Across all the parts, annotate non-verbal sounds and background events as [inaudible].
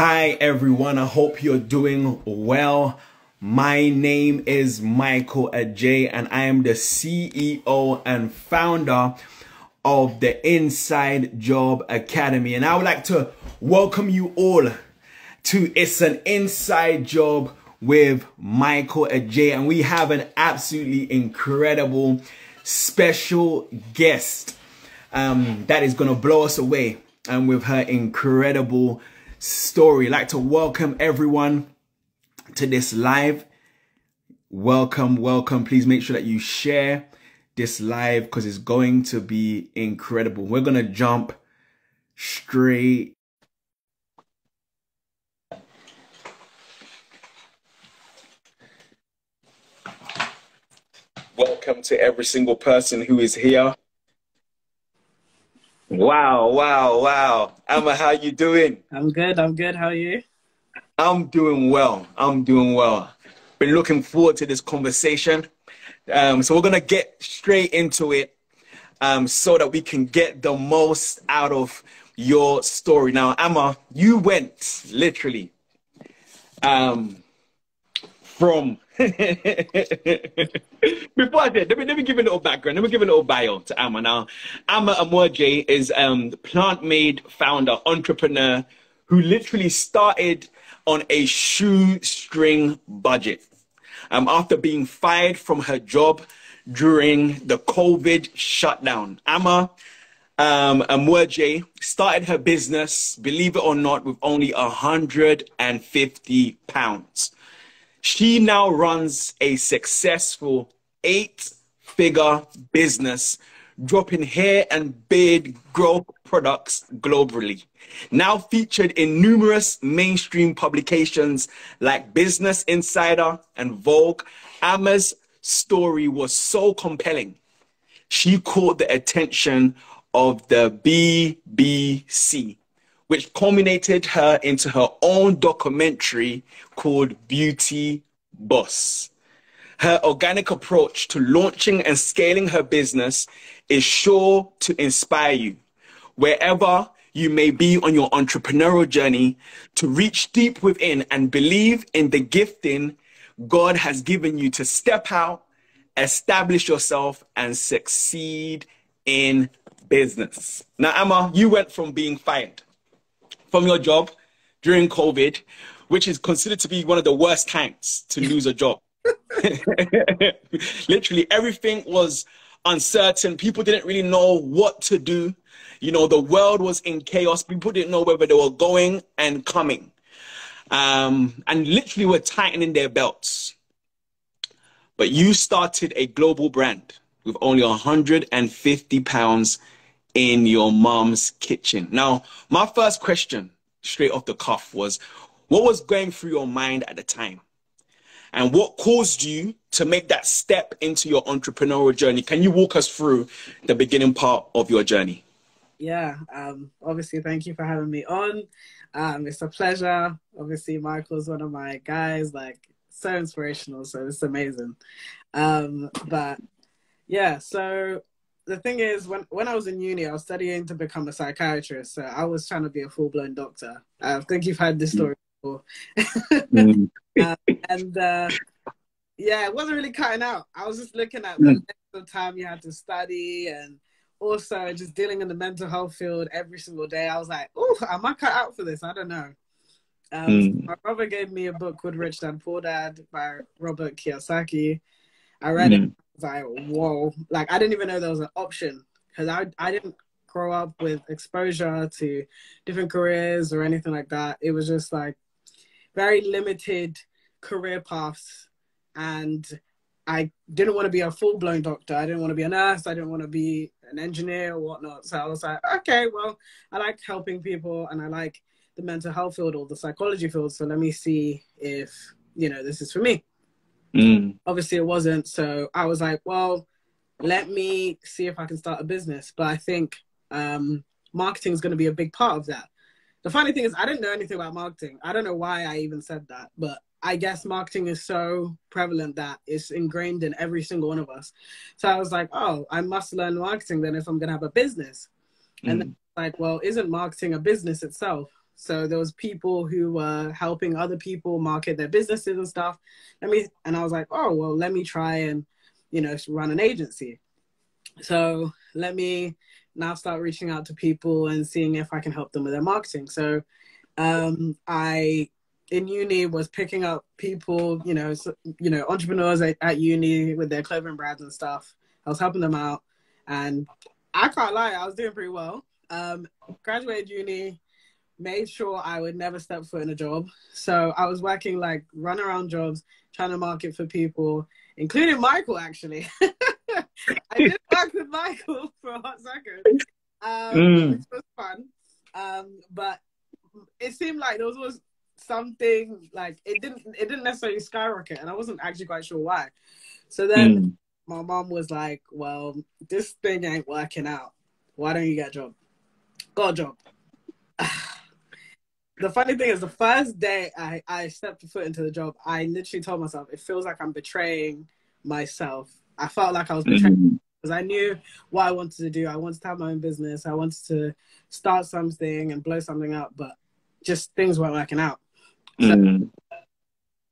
Hi, everyone. I hope you're doing well. My name is Michael Agyei, and I am the CEO and founder of the Inside Job Academy. And I would like to welcome you all to It's an Inside Job with Michael Agyei. And we have an absolutely incredible special guest um, that is going to blow us away and with her incredible story. I'd like to welcome everyone to this live. Welcome, welcome. Please make sure that you share this live because it's going to be incredible. We're going to jump straight Welcome to every single person who is here. Wow, wow, wow. Ama, how you doing? I'm good. I'm good. How are you? I'm doing well. I'm doing well. Been looking forward to this conversation. Um, so we're gonna get straight into it, um, so that we can get the most out of your story. Now, Ama, you went literally um, from [laughs] Before I did, let me, let me give a little background. Let me give a little bio to Ama. Now, Ama Amo-Agyei is um, Plantmade founder, entrepreneur, who literally started on a shoestring budget. Um, after being fired from her job during the COVID shutdown, Ama um, Amo-Agyei started her business, believe it or not, with only 150 pounds. She now runs a successful eight figure business, dropping hair and beard growth products globally. Now featured in numerous mainstream publications like Business Insider and Vogue, Ama's story was so compelling. She caught the attention of the BBC which culminated her into her own documentary called Beauty Boss. Her organic approach to launching and scaling her business is sure to inspire you wherever you may be on your entrepreneurial journey to reach deep within and believe in the gifting God has given you to step out, establish yourself, and succeed in business. Now, Emma, you went from being fired from your job during COVID, which is considered to be one of the worst times to lose a job. [laughs] Literally, everything was uncertain. People didn't really know what to do. You know, the world was in chaos. People didn't know whether they were going and coming. Um, and literally were tightening their belts. But you started a global brand with only 150 pounds in your mom's kitchen. Now, my first question straight off the cuff was what was going through your mind at the time? And what caused you to make that step into your entrepreneurial journey? Can you walk us through the beginning part of your journey? Yeah, um, obviously, thank you for having me on. Um, it's a pleasure. Obviously, Michael's one of my guys, like, so inspirational. So it's amazing. Um, but yeah, so the thing is, when when I was in uni, I was studying to become a psychiatrist. So I was trying to be a full blown doctor. I think you've heard this story before. mm. [laughs] uh, and uh, yeah, it wasn't really cutting out. I was just looking at the mm. length of time you had to study, and also just dealing in the mental health field every single day. I was like, oh, am I cut out for this? I don't know. Um, mm. My brother gave me a book called Rich Dad Poor Dad by Robert Kiyosaki. I read it like, whoa, like I didn't even know there was an option because I I didn't grow up with exposure to different careers or anything like that. It was just like very limited career paths, and I didn't want to be a full blown doctor. I didn't want to be a nurse. I didn't want to be an engineer or whatnot. So I was like, okay, well, I like helping people and I like the mental health field or the psychology field. So let me see if you know this is for me. Mm. Obviously, it wasn't. So I was like, well, let me see if I can start a business. But I think um, marketing is going to be a big part of that. The funny thing is, I didn't know anything about marketing. I don't know why I even said that, but I guess marketing is so prevalent that it's ingrained in every single one of us. So I was like, oh, I must learn marketing then if I'm going to have a business. Mm. And then like, well, isn't marketing a business itself? So there was people who were helping other people market their businesses and stuff. Let me and I was like, oh well, let me try and you know run an agency. So let me now start reaching out to people and seeing if I can help them with their marketing. So um, I in uni was picking up people, you know, so, you know, entrepreneurs at, at, uni with their clothing brands and stuff. I was helping them out, and I can't lie, I was doing pretty well. Um, graduated uni, made sure I would never step foot in a job. So I was working like run around jobs, trying to market for people, including Michael. Actually, [laughs] I did [laughs] work with Michael [laughs] for a hot second, um, mm. which was fun. Um, but it seemed like there was, was something like it didn't it didn't necessarily skyrocket, and I wasn't actually quite sure why. So then mm. my mom was like, "Well, this thing ain't working out. Why don't you get a job? Got a job." The funny thing is, the first day I I stepped foot into the job, I literally told myself, "It feels like I'm betraying myself." I felt like I was betraying. Mm because I knew what I wanted to do. I wanted to have my own business. I wanted to start something and blow something up, but just things weren't working out. Mm.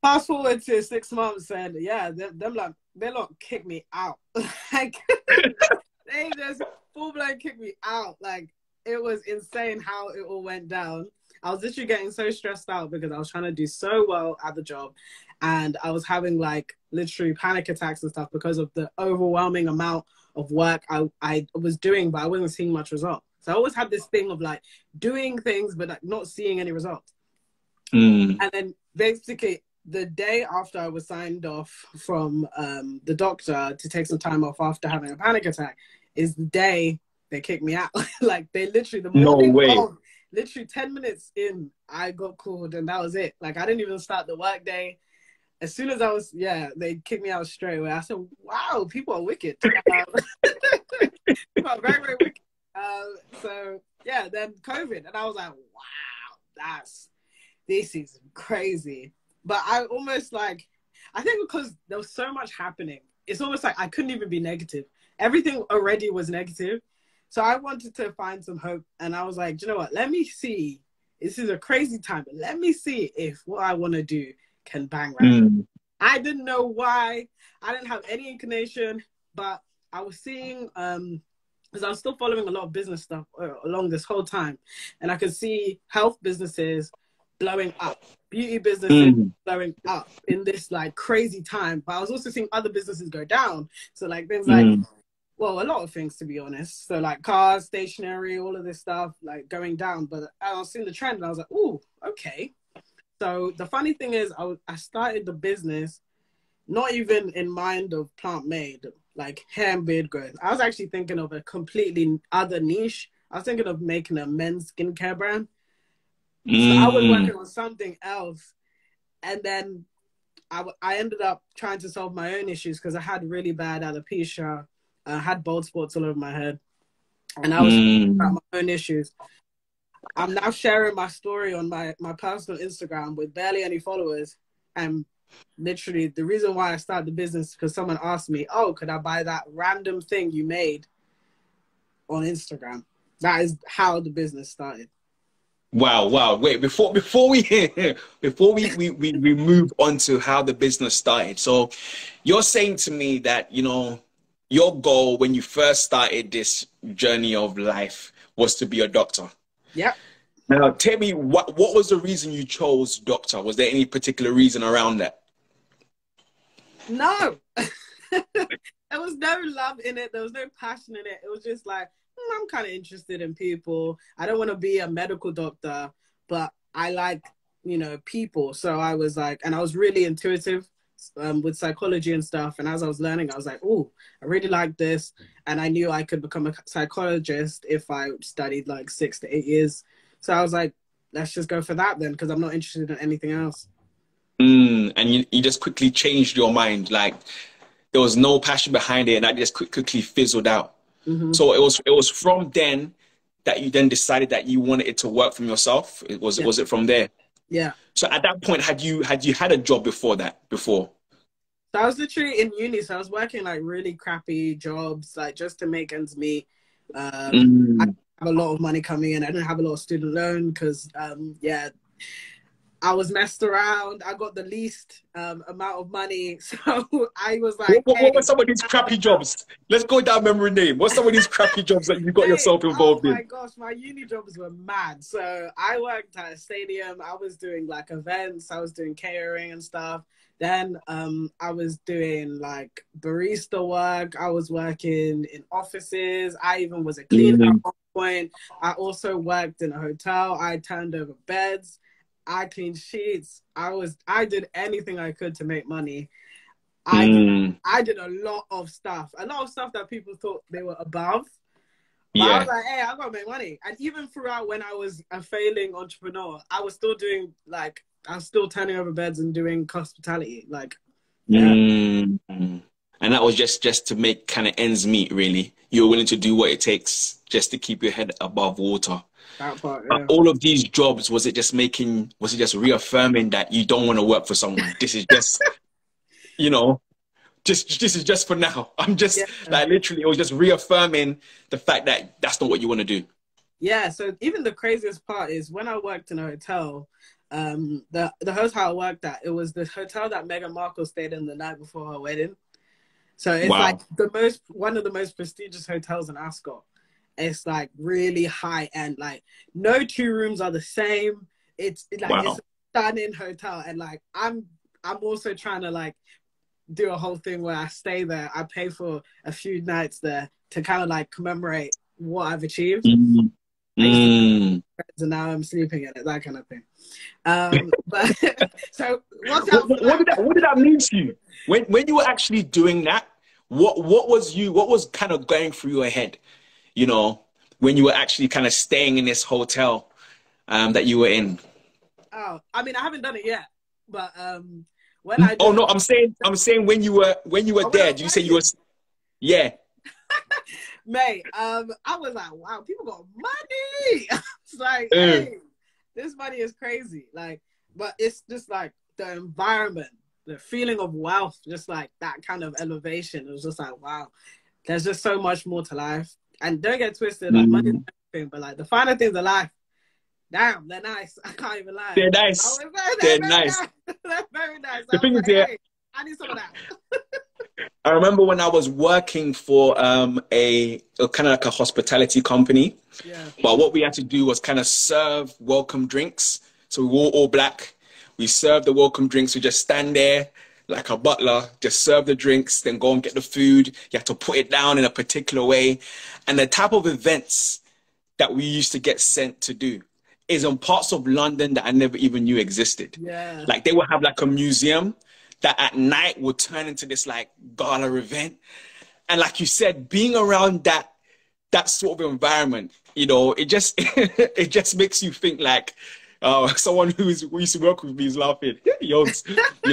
fast forward to six months, and yeah, them, them like they lot kicked me out. [laughs] like [laughs] they just full blown kicked me out. Like it was insane how it all went down. I was literally getting so stressed out because I was trying to do so well at the job, and I was having like literally panic attacks and stuff because of the overwhelming amount of work I I was doing, but I wasn't seeing much result. So I always had this thing of like doing things but like not seeing any results. Mm. And then basically the day after I was signed off from um, the doctor to take some time off after having a panic attack is the day they kicked me out. [laughs] like they literally the morning no way. Of, literally 10 minutes in, I got called and that was it. Like I didn't even start the work day. As soon as I was, yeah, they kicked me out straight away. I said, wow, people are wicked. Um, [laughs] people are very, very wicked. Um, so yeah, then COVID. And I was like, wow, that's this is crazy. But I almost like, I think because there was so much happening, it's almost like I couldn't even be negative. Everything already was negative. So I wanted to find some hope. And I was like, you know what? Let me see. This is a crazy time, but let me see if what I want to do can bang right. Mm. I didn't know why. I didn't have any inclination, but I was seeing um because I was still following a lot of business stuff uh, along this whole time, and I could see health businesses blowing up, beauty businesses mm. blowing up in this like crazy time. But I was also seeing other businesses go down. So like things like mm. Well, a lot of things to be honest. So like cars, stationery, all of this stuff like going down. But I was seeing the trend and I was like, oh, okay. So the funny thing is I, I started the business not even in mind of Plantmade, like hair and beard growth. I was actually thinking of a completely other niche. I was thinking of making a men's skincare brand. Mm. So I was mm. working on something else, and then I, I ended up trying to solve my own issues because I had really bad alopecia. I had bald spots all over my head, and I was mm. about my own issues. I'm now sharing my story on my my personal Instagram with barely any followers, and literally the reason why I started the business because someone asked me, "Oh, could I buy that random thing you made on Instagram?" That is how the business started. Wow, wow. Wait, before before we [laughs] before we, we, we, we move on to how the business started. So you're saying to me that, you know, your goal when you first started this journey of life was to be a doctor. Yeah. Now tell me what what was the reason you chose doctor? Was there any particular reason around that? No. [laughs] there was no love in it. There was no passion in it. It was just like Mm, I'm kind of interested in people. I don't want to be a medical doctor, but I like, you know, people. So I was like, and I was really intuitive um, with psychology and stuff. And as I was learning, I was like, oh, I really like this. And I knew I could become a psychologist if I studied like six to eight years. So I was like, let's just go for that then, because I'm not interested in anything else. Mm, and you, you just quickly changed your mind. Like there was no passion behind it, and I just quick, quickly fizzled out. Mm-hmm. So it was it was from then that you then decided that you wanted it to work from yourself. It was yeah. was it from there? Yeah. So at that point, had you had you had a job before that? Before? So I was literally in uni, so I was working like really crappy jobs, like just to make ends meet. Um, mm. I have a lot of money coming in. I didn't have a lot of student loan because, um, yeah, I was messed around. I got the least um, amount of money, [laughs] so I was like, what, what, hey, what were some of these crappy jobs? Let's go down memory lane. What's some of these crappy [laughs] jobs that you got yourself involved oh in? my gosh, my uni jobs were mad. So I worked at a stadium. I was doing like events. I was doing catering and stuff. Then um, I was doing like barista work. I was working in offices. I even was a cleaner Mhm. at one point. I also worked in a hotel. I turned over beds. I cleaned sheets. I was I did anything I could to make money. I Mm, I did a lot of stuff. A lot of stuff that people thought they were above. But I was like, hey, I gotta make money. And even throughout when I was a failing entrepreneur, I was still doing like I was still turning over beds and doing hospitality. Like yeah. Mm. And that was just just to make kind of ends meet, really. You were willing to do what it takes just to keep your head above water. That part, But yeah. all of these jobs, was it just making, was it just reaffirming that you don't want to work for someone? This is just, [laughs] you know, just this is just for now. [laughs] I'm just Yeah. like literally, it was just reaffirming the fact that that's not what you want to do. Yeah, so even the craziest part is when I worked in a hotel, um, the the hotel I worked at, it was the hotel that Meghan Markle stayed in the night before her wedding. So it's Wow. like the most one of the most prestigious hotels in Ascot. It's like really high end. Like no two rooms are the same. It's like Wow. it's a stunning hotel, and like I'm I'm also trying to like do a whole thing where I stay there. I pay for a few nights there to kind of like commemorate what I've achieved Mm. Mm. and now I'm sleeping in it, that kind of thing. Um, [laughs] but [laughs] so what, what did that, what did that mean to you when when you were actually doing that? What what was you what was kind of going through your head? You know, when you were actually kind of staying in this hotel um, that you were in. Oh, I mean, I haven't done it yet, but um, when I Oh no, I'm saying I'm saying when you were when you were Oh, there. You say you were, yeah. [laughs] May, um, I was like, wow, people got money. [laughs] it's like, Mm. hey, this money is crazy. Like, but it's just like the environment, the feeling of wealth, just like that kind of elevation. It was just like, wow, there's just so much more to life. And don't get twisted, like money is Mm. everything, but like the finer things of life, damn, they're nice. [laughs] I can't even lie. They're nice. like, They're very nice. [laughs] they're very nice. The I thing is, like, yeah. hey, I need some of that. [laughs] I remember when I was working for um, a, a kind of like a hospitality company. Yeah. But what we had to do was kind of serve welcome drinks. So we wore all black. We served the welcome drinks. We just stand there like a butler, just serve the drinks, then go and get the food. You have to put it down in a particular way. And the type of events that we used to get sent to do is in parts of London that I never even knew existed. Yeah. Like they would have like a museum that at night would turn into this like gala event. And like you said, being around that that sort of environment, you know, it just [laughs] it just makes you think like uh, [laughs] someone who's who used to work with me is laughing. You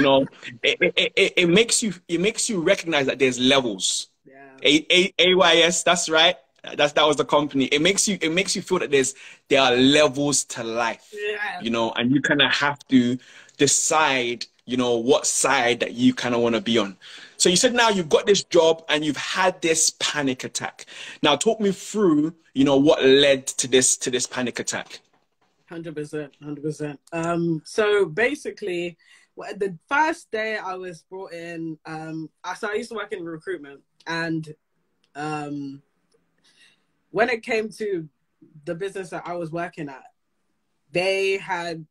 know, [laughs] it, it, it, it makes you it makes you recognize that there's levels. Yeah. A, A, AYS, that's right. That's that was the company. It makes you it makes you feel that there's there are levels to life Yeah. you know, and you kind of have to decide, you know, what side that you kind of want to be on. So you said now you've got this job and you've had this panic attack. Now talk me through, you know, what led to this to this panic attack. Hundred percent, hundred percent. Um, so basically, the first day I was brought in, um, I so I used to work in recruitment, and um, when it came to the business that I was working at, they had.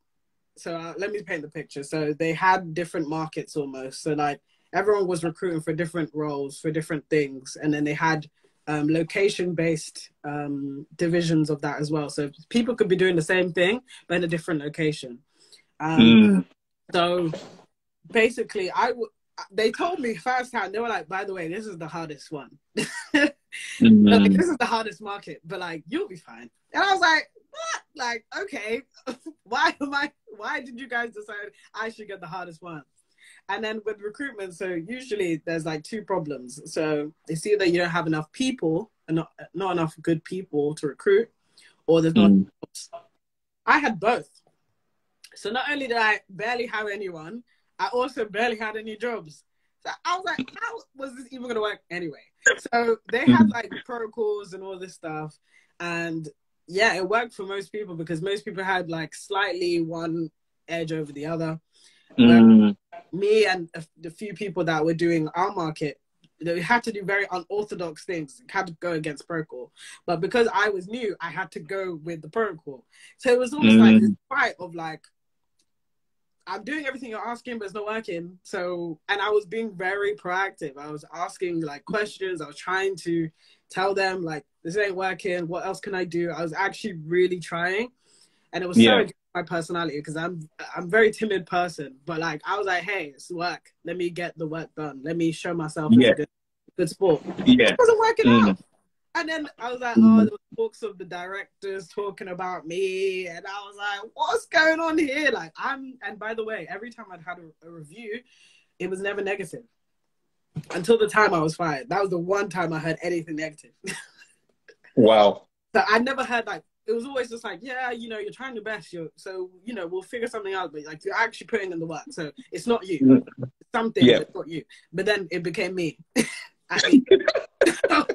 So uh, let me paint the picture. So they had different markets almost. So like everyone was recruiting for different roles for different things, and then they had um, location based um, divisions of that as well. So people could be doing the same thing, but in a different location. Um, Mm. So basically, I w- they told me firsthand, they were like, by the way, this is the hardest one. They're [laughs] like, this is the hardest market, but like, you'll be fine. And I was like, what? Like, okay, [laughs] why am I, why did you guys decide I should get the hardest one? And then with recruitment, so usually there's like two problems. So it's either you don't have enough people and not, not enough good people to recruit, or there's not Mm. jobs. I had both. So not only did I barely have anyone, I also barely had any jobs. So I was like, how was this even gonna work anyway? So they had like protocols and all this stuff, and yeah, it worked for most people because most people had like slightly one edge over the other. Mm. Me and a, the few people that were doing our market, they had to do very unorthodox things. Had to go against protocol, but because I was new, I had to go with the protocol. So it was almost like this Mm. fight of like, I'm doing everything you're asking, but it's not working. So, and I was being very proactive. I was asking like questions. I was trying to tell them like, this ain't working. What else can I do? I was actually really trying, and it was so Yeah. against my personality because I'm I'm a very timid person. But like, I was like, hey, it's work. Let me get the work done. Let me show myself as a good good sport. Yeah. It wasn't working Mm. out. And then I was like, Mm. oh, there was talks of the directors talking about me, and I was like, what's going on here? Like, I'm. And by the way, every time I'd had a, a review, it was never negative. Until the time I was fired, that was the one time I heard anything negative. [laughs] Wow. so I never heard like it was always just like, yeah, you know, you're trying your best, you're so you know, we'll figure something out, but like you're actually putting in the work, so it's not you. Mm. Something, Yeah. it's not you. But then it became me. [laughs] So, [laughs]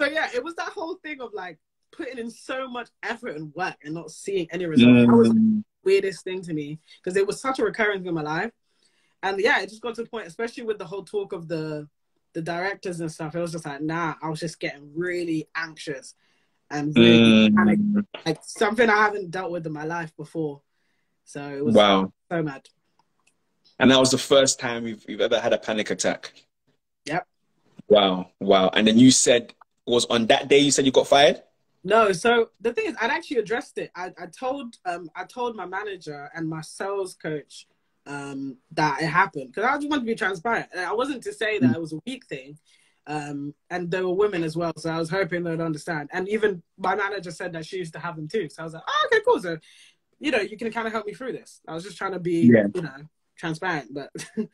so yeah, it was that whole thing of like putting in so much effort and work and not seeing any result. That was the Mm. weirdest thing to me because it was such a recurring thing in my life. And yeah, it just got to the point, especially with the whole talk of the the directors and stuff. It was just like, nah, I was just getting really anxious and really panic, Mm. like something I haven't dealt with in my life before. So it was Wow. so mad. And that was the first time you've, you've ever had a panic attack. Yep. Wow. Wow. And then you said was on that day you said you got fired? No, so the thing is, I'd actually addressed it. I, I told um I told my manager and my sales coach um that it happened because I just wanted to be transparent. And I wasn't to say that it was a weak thing, um and they were women as well, so I was hoping they'd understand. And even my manager said that she used to have them too, so I was like, oh, okay, cool. So you know, you can kind of help me through this. I was just trying to be, Yeah. you know, transparent, but [laughs]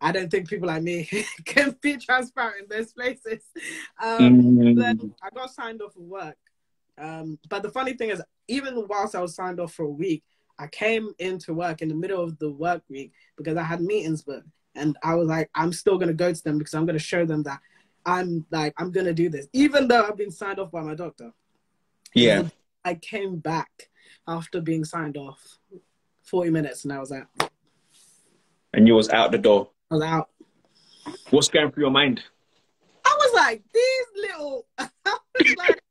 I don't think people like me [laughs] can be transparent in those places. Um, Mm. then I got signed off of work. Um, but the funny thing is, even whilst I was signed off for a week, I came into work in the middle of the work week because I had meetings booked, and I was like, I'm still gonna go to them because I'm gonna show them that I'm like I'm gonna do this, even though I've been signed off by my doctor. Yeah. I came back after being signed off, 40 minutes, and I was out. And you was out the door. I was out. What's going through your mind? I was like, these little, [laughs] I was like,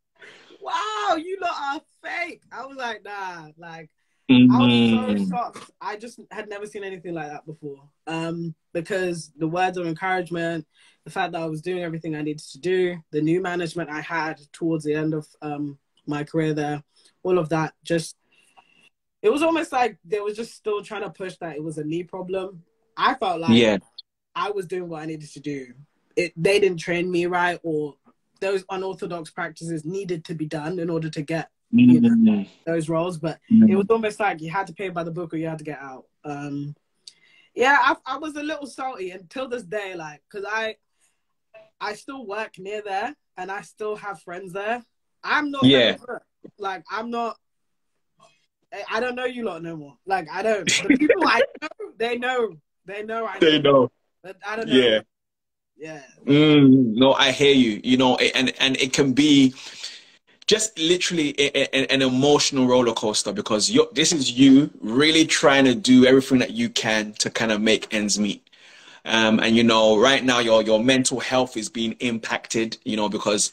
[laughs] wow, you lot are fake. I was like, nah, like, I was Mm. so shocked. I just had never seen anything like that before. Um, because the words of encouragement, the fact that I was doing everything I needed to do, the new management I had towards the end of um my career there, all of that just it was almost like they were just still trying to push that it was a knee problem. I felt like Yeah. I was doing what I needed to do. It they didn't train me right or those unorthodox practices needed to be done in order to get Mm. those roles, but Mm. it was almost like you had to pay by the book or you had to get out. Um, yeah, I, I was a little salty until this day, like, cause I, I still work near there and I still have friends there. I'm not, Yeah. like, I'm not. I- I don't know you lot no more. Like, I don't. [laughs] The people I know, they know, they know I know. They know. But I don't know. Yeah. Yeah. Mm, no, I hear you. You know, and and it can be just literally a- a- an emotional roller coaster because this is you really trying to do everything that you can to kind of make ends meet. Um, and you know, right now your your mental health is being impacted. You know, because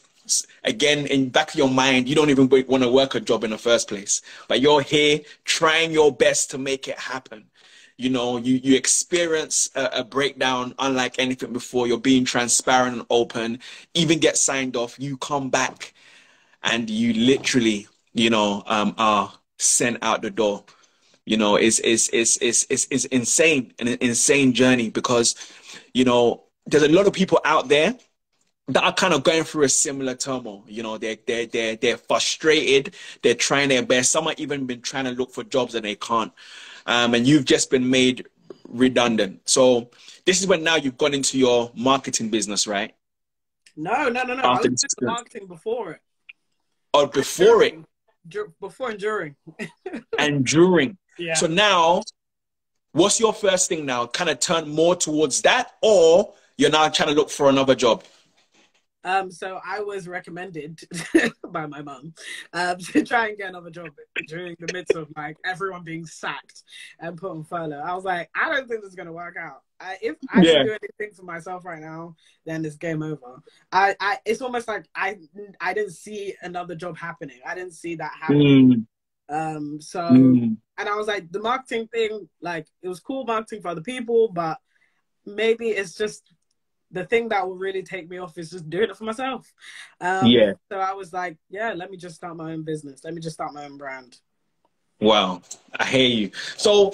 again, in back of your mind, you don't even want to work a job in the first place, but you're here trying your best to make it happen you know you you experience a, a breakdown unlike anything before you're being transparent and open even get signed off you come back and you literally you know um are sent out the door you know it's it's it's it's it's, it's insane an insane journey because you know there's a lot of people out there that are kind of going through a similar turmoil. You know, they're they're they're they're frustrated. They're trying their best. Some have even been trying to look for jobs and they can't. Um, and you've just been made redundant. So this is when now you've gone into your marketing business, right? No, no, no, no. I was After this the marketing before it. Uh, or before it Dur- Before and during. [laughs] and during. Yeah. So now, what's your first thing now? Kind of turn more towards that, or you're now trying to look for another job? Um, so I was recommended [laughs] by my mum um, [laughs] to try and get another job during the midst of like everyone being sacked and put on furlough. I was like, I don't think this is gonna work out. I, if I yeah. do anything for myself right now, then it's game over. I, I, it's almost like I, I didn't see another job happening. I didn't see that happening. Mm. Um, so, mm. and I was like, the marketing thing, like, it was cool marketing for other people, but maybe it's just the thing that will really take me off is just doing it for myself. Um, yeah. So I was like, yeah, let me just start my own business. Let me just start my own brand. Wow, I hear you. So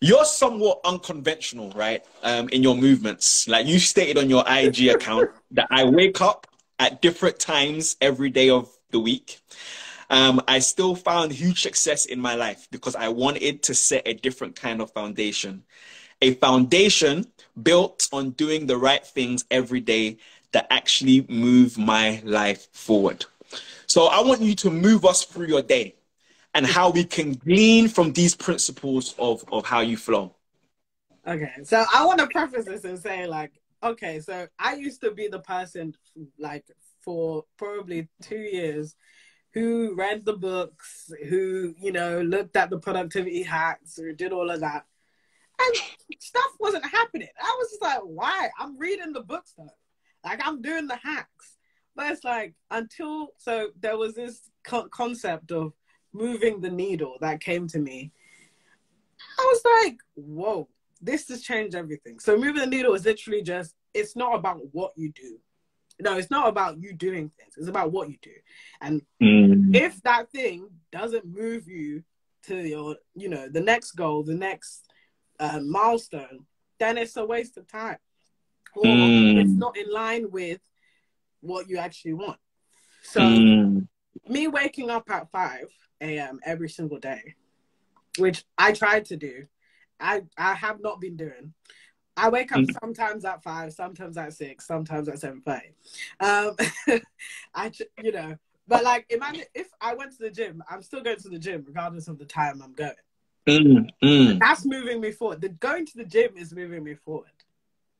you're somewhat unconventional, right? Um, in your movements. Like you stated on your IG [laughs] account that I wake up at different times every day of the week. Um, I still found huge success in my life because I wanted to set a different kind of foundation. A foundation built on doing the right things every day that actually move my life forward. So I want you to move us through your day and how we can glean from these principles of, of how you flow. Okay, so I want to preface this and say, like, okay, so I used to be the person, like, for probably two years who read the books, who, you know, looked at the productivity hacks, or did all of that. And stuff wasn't happening. I was just like, why? I'm reading the book stuff. Like, I'm doing the hacks. But it's like, until, so there was this co- concept of moving the needle that came to me. I was like, whoa, this has changed everything. So moving the needle is literally just, it's not about what you do. No, it's not about you doing things. It's about what you do. And mm. if that thing doesn't move you to your, you know, the next goal, the next uh, milestone, then it's a waste of time. Or mm. it's not in line with what you actually want. So mm. me waking up at five a.m. every single day, which I tried to do. I I have not been doing. I wake up mm. sometimes at five, sometimes at six, sometimes at seven thirty. Um, [laughs] I you know, but like imagine if I went to the gym, I'm still going to the gym regardless of the time I'm going. Mm, mm. That's moving me forward. The going to the gym is moving me forward,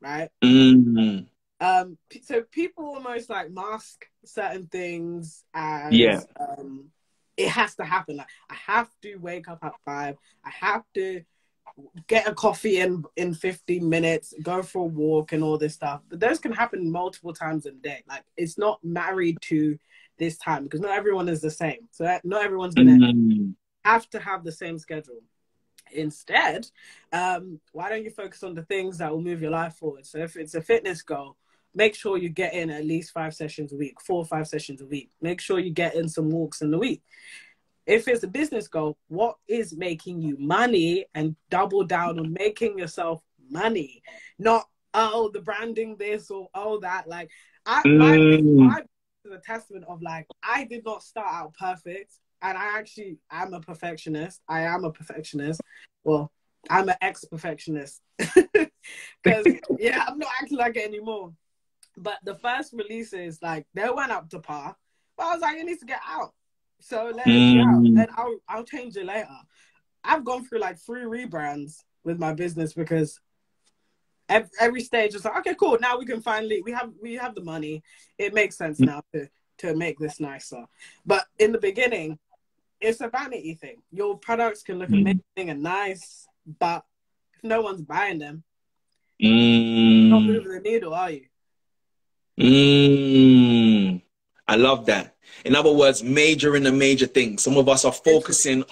right? Mm. Um, so people almost like mask certain things as yeah. um, it has to happen. Like I have to wake up at five. I have to get a coffee in in 15 minutes, go for a walk and all this stuff. But those can happen multiple times a day. Like it's not married to this time because not everyone is the same. So not everyone's gonna mm-hmm. have to have the same schedule. Instead, um, why don't you focus on the things that will move your life forward? So if it's a fitness goal, make sure you get in at least five sessions a week, four or five sessions a week. Make sure you get in some walks in the week. If it's a business goal, what is making you money and double down on making yourself money, not oh the branding this or oh that. Like I, mm. my, my is a testament of like I did not start out perfect, and I actually am a perfectionist. I am a perfectionist. Well, I'm an ex perfectionist because [laughs] yeah, I'm not acting like it anymore. But the first releases, like they went up to par. But I was like, it needs to get out. So let mm. it out. And I'll I'll change it later. I've gone through like three rebrands with my business because every, every stage is like, okay, cool. Now we can finally we have we have the money. It makes sense now to to make this nicer. But in the beginning, it's a vanity thing. Your products can look mm. amazing and nice, but if no one's buying them, mm. not moving the needle, are you? Mm, I love that. In other words, major in the major things. Some of us are focusing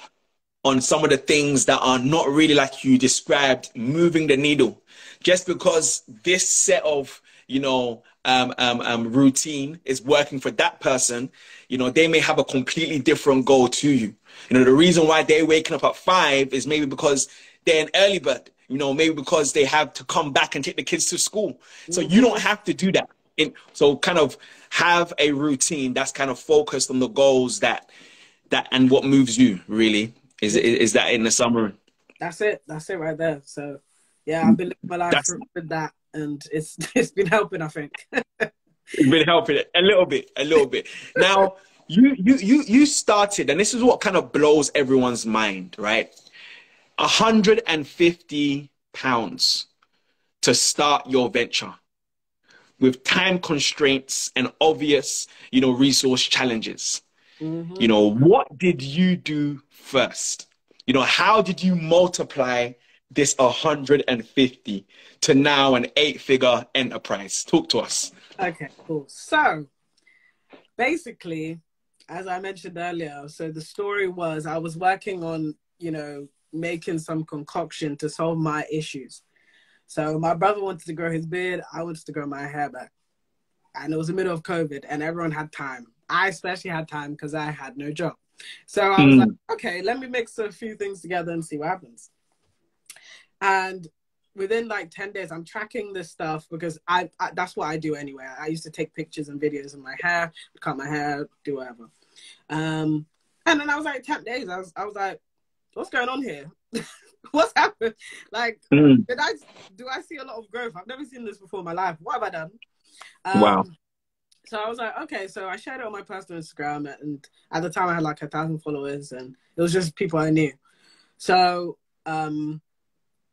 on some of the things that are not really like you described, moving the needle. Just because this set of, you know, um, um, um, routine is working for that person, you know, they may have a completely different goal to you. You know, the reason why they're waking up at five is maybe because they're an early bird, you know, maybe because they have to come back and take the kids to school. So you mm-hmm. don't have to do that. And so kind of have a routine that's kind of focused on the goals that that and what moves you really. Is is that in the summary? That's it. That's it right there. So yeah i've been living my life with that and it's [laughs] it's been helping i think [laughs] it's been helping a little bit a little bit now you you you you started and this is what kind of blows everyone's mind right 150 pounds to start your venture with time constraints and obvious, you know, resource challenges. Mm-hmm. You know, what did you do first? You know, how did you multiply this 150 to now an eight figure enterprise? Talk to us. Okay, cool. So basically, as I mentioned earlier, so the story was I was working on, you know, making some concoction to solve my issues. So my brother wanted to grow his beard, I wanted to grow my hair back. And it was the middle of COVID and everyone had time. I especially had time because I had no job. So I was mm. like, okay, let me mix a few things together and see what happens. And within like 10 days, I'm tracking this stuff because I, I that's what I do anyway. I used to take pictures and videos of my hair, cut my hair, do whatever. Um, and then I was like 10 days, I was, I was like, what's going on here? [laughs] what's happened? Like, mm. did I, do I see a lot of growth? I've never seen this before in my life. What have I done? Um, wow. So I was like, okay, so I shared it on my personal Instagram, and at the time I had like a thousand followers, and it was just people I knew. So um,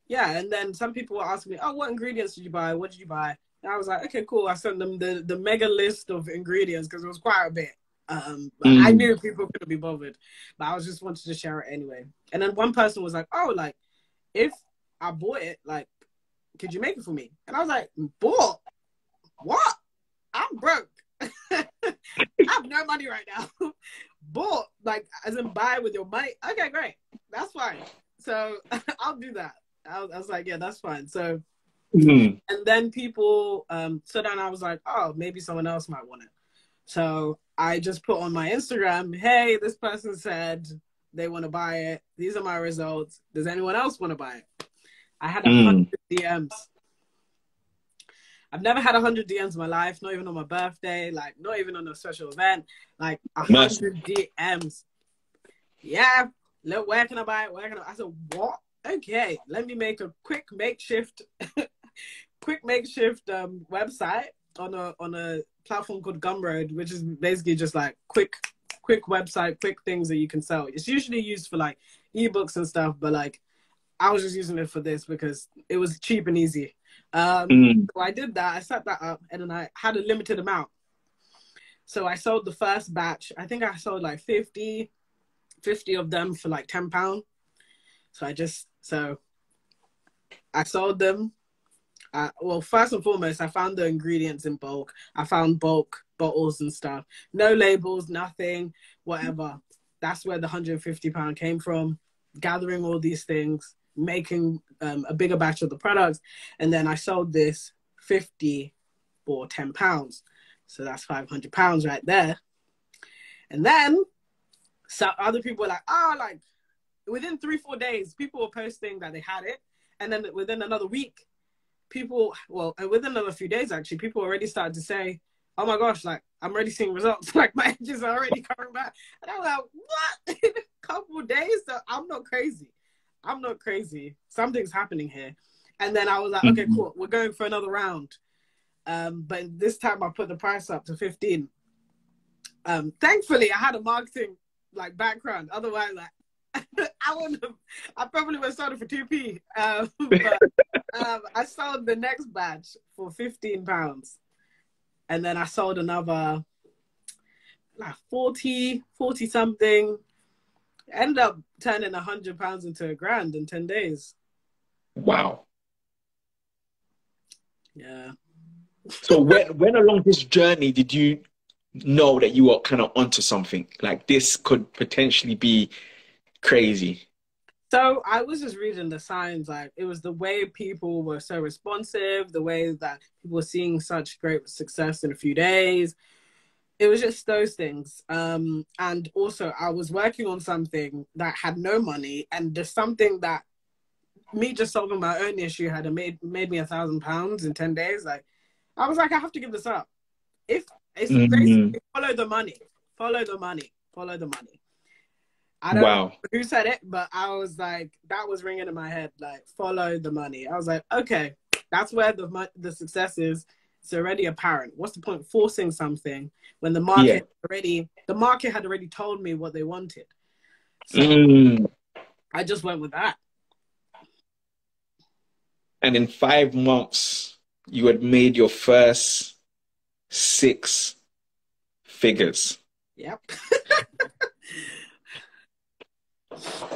yeah, and then some people were asking me, oh, what ingredients did you buy? What did you buy? And I was like, okay, cool. I sent them the the mega list of ingredients because it was quite a bit. Um, mm. I knew people couldn't be bothered, but I was just wanted to share it anyway. And then one person was like, oh, like if I bought it, like, could you make it for me? And I was like, bought? What? I'm broke. [laughs] I have no money right now. [laughs] bought, like, as in buy with your money. Okay, great. That's fine. So [laughs] I'll do that. I was, I was like, yeah, that's fine. So, mm-hmm. and then people, um, so then I was like, oh, maybe someone else might want it. So I just put on my Instagram, hey, this person said they want to buy it. These are my results. Does anyone else want to buy it? I had a mm. hundred DMs. I've never had a hundred DMs in my life, not even on my birthday, like not even on a special event, like a hundred DMs. Yeah, look, where can I buy it? Where can I? I said, what? Okay, let me make a quick makeshift, [laughs] quick makeshift um, website on a on a platform called Gumroad, which is basically just like quick, quick website, quick things that you can sell. It's usually used for like ebooks and stuff, but like I was just using it for this because it was cheap and easy. Um, mm. So I did that. I set that up, and then I had a limited amount. So I sold the first batch. I think I sold like 50, 50 of them for like ten pound. So I just so I sold them. Uh, well, first and foremost, I found the ingredients in bulk. I found bulk bottles and stuff. No labels, nothing, whatever. That's where the 150 pound came from. Gathering all these things, making um, a bigger batch of the products, and then I sold this 50 for 10 pounds. So that's 500 pounds right there. And then so other people were like, oh, like within three four days people were posting that they had it. And then within another week people well and within another few days actually people already started to say oh my gosh like i'm already seeing results. [laughs] Like my edges are already coming back. And i'm like what? In [laughs] a couple days? So i'm not crazy. I'm not crazy. Something's happening here. And then i was like okay mm-hmm. cool. We're going for another round. Um, but this time i put the price up to 15 um, thankfully i had a marketing like background. Otherwise like [laughs] I would have, I probably would have sold it for 2p. Um, [laughs] but um, I sold the next batch for 15 pounds. And then I sold another like 40, 40 something. Ended up turning a 100 pounds into a grand in 10 days. Wow. Yeah. so when when along this journey did you know that you were kind of onto something like this could potentially be crazy. So I was just reading the signs, like it was the way people were so responsive, the way that people were seeing such great success in a few days. It was just those things. Um, and also I was working on something that had no money and just something that me just solving my own issue had made made me a thousand pounds in ten days. Like I was like, I have to give this up. If it's mm-hmm. basically follow the money, follow the money, follow the money. I don't wow. know who said it, but I was like, that was ringing in my head. Like, follow the money. I was like, okay, that's where the the success is. It's already apparent. What's the point forcing something when the market yeah. already the market had already told me what they wanted? So mm. I just went with that. And in five months, you had made your first six figures. Yep. [laughs]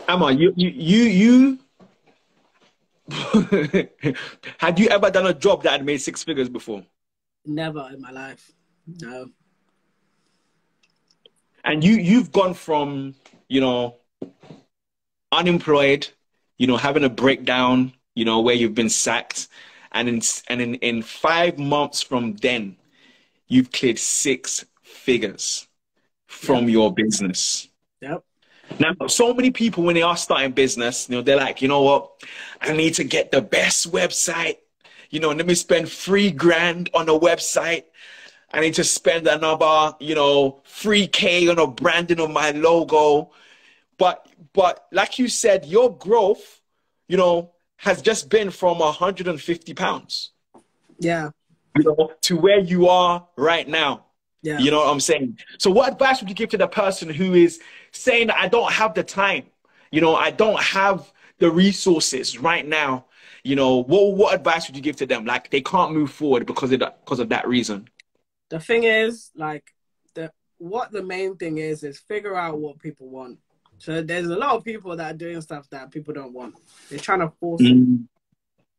Ama, you you you you [laughs] had you ever done a job that had made six figures before? Never in my life. No. And you you've gone from, you know, unemployed, you know, having a breakdown, you know, where you've been sacked, and in and in, in five months from then, you've cleared six figures from yep. your business. Yep. Now, so many people when they are starting business, you know, they're like, you know what, I need to get the best website. You know, let me spend three grand on a website. I need to spend another, you know, three K on a branding of my logo. But but like you said, your growth, you know, has just been from 150 pounds. Yeah. You know, to where you are right now. Yeah. You know what I'm saying? So what advice would you give to the person who is saying that I don't have the time? You know, I don't have the resources right now. You know, what what advice would you give to them? Like they can't move forward because of that because of that reason. The thing is, like the what the main thing is is figure out what people want. So there's a lot of people that are doing stuff that people don't want. They're trying to force mm.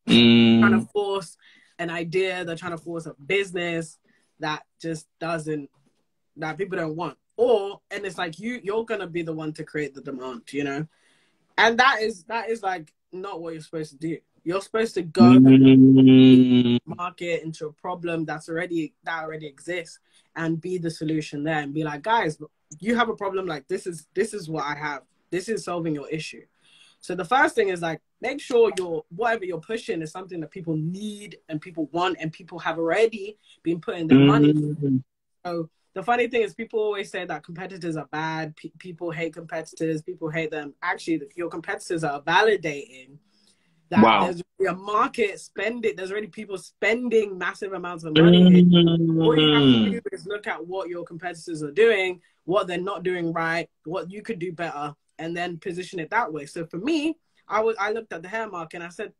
Mm. trying to force an idea, they're trying to force a business that just doesn't that people don't want. Or and it's like you you're gonna be the one to create the demand, you know? And that is that is like not what you're supposed to do. You're supposed to go mm. market into a problem that's already that already exists and be the solution there and be like, guys, you have a problem like this is this is what I have. This is solving your issue. So the first thing is like make sure your whatever you're pushing is something that people need and people want and people have already been putting their money. Mm-hmm. So the funny thing is people always say that competitors are bad. P- people hate competitors. People hate them. Actually, your competitors are validating that wow. there's a market spending. There's already people spending massive amounts of money. Mm-hmm. All you have to mm-hmm. do is look at what your competitors are doing, what they're not doing right, what you could do better, and then position it that way. So for me, I was I looked at the hair market and I said,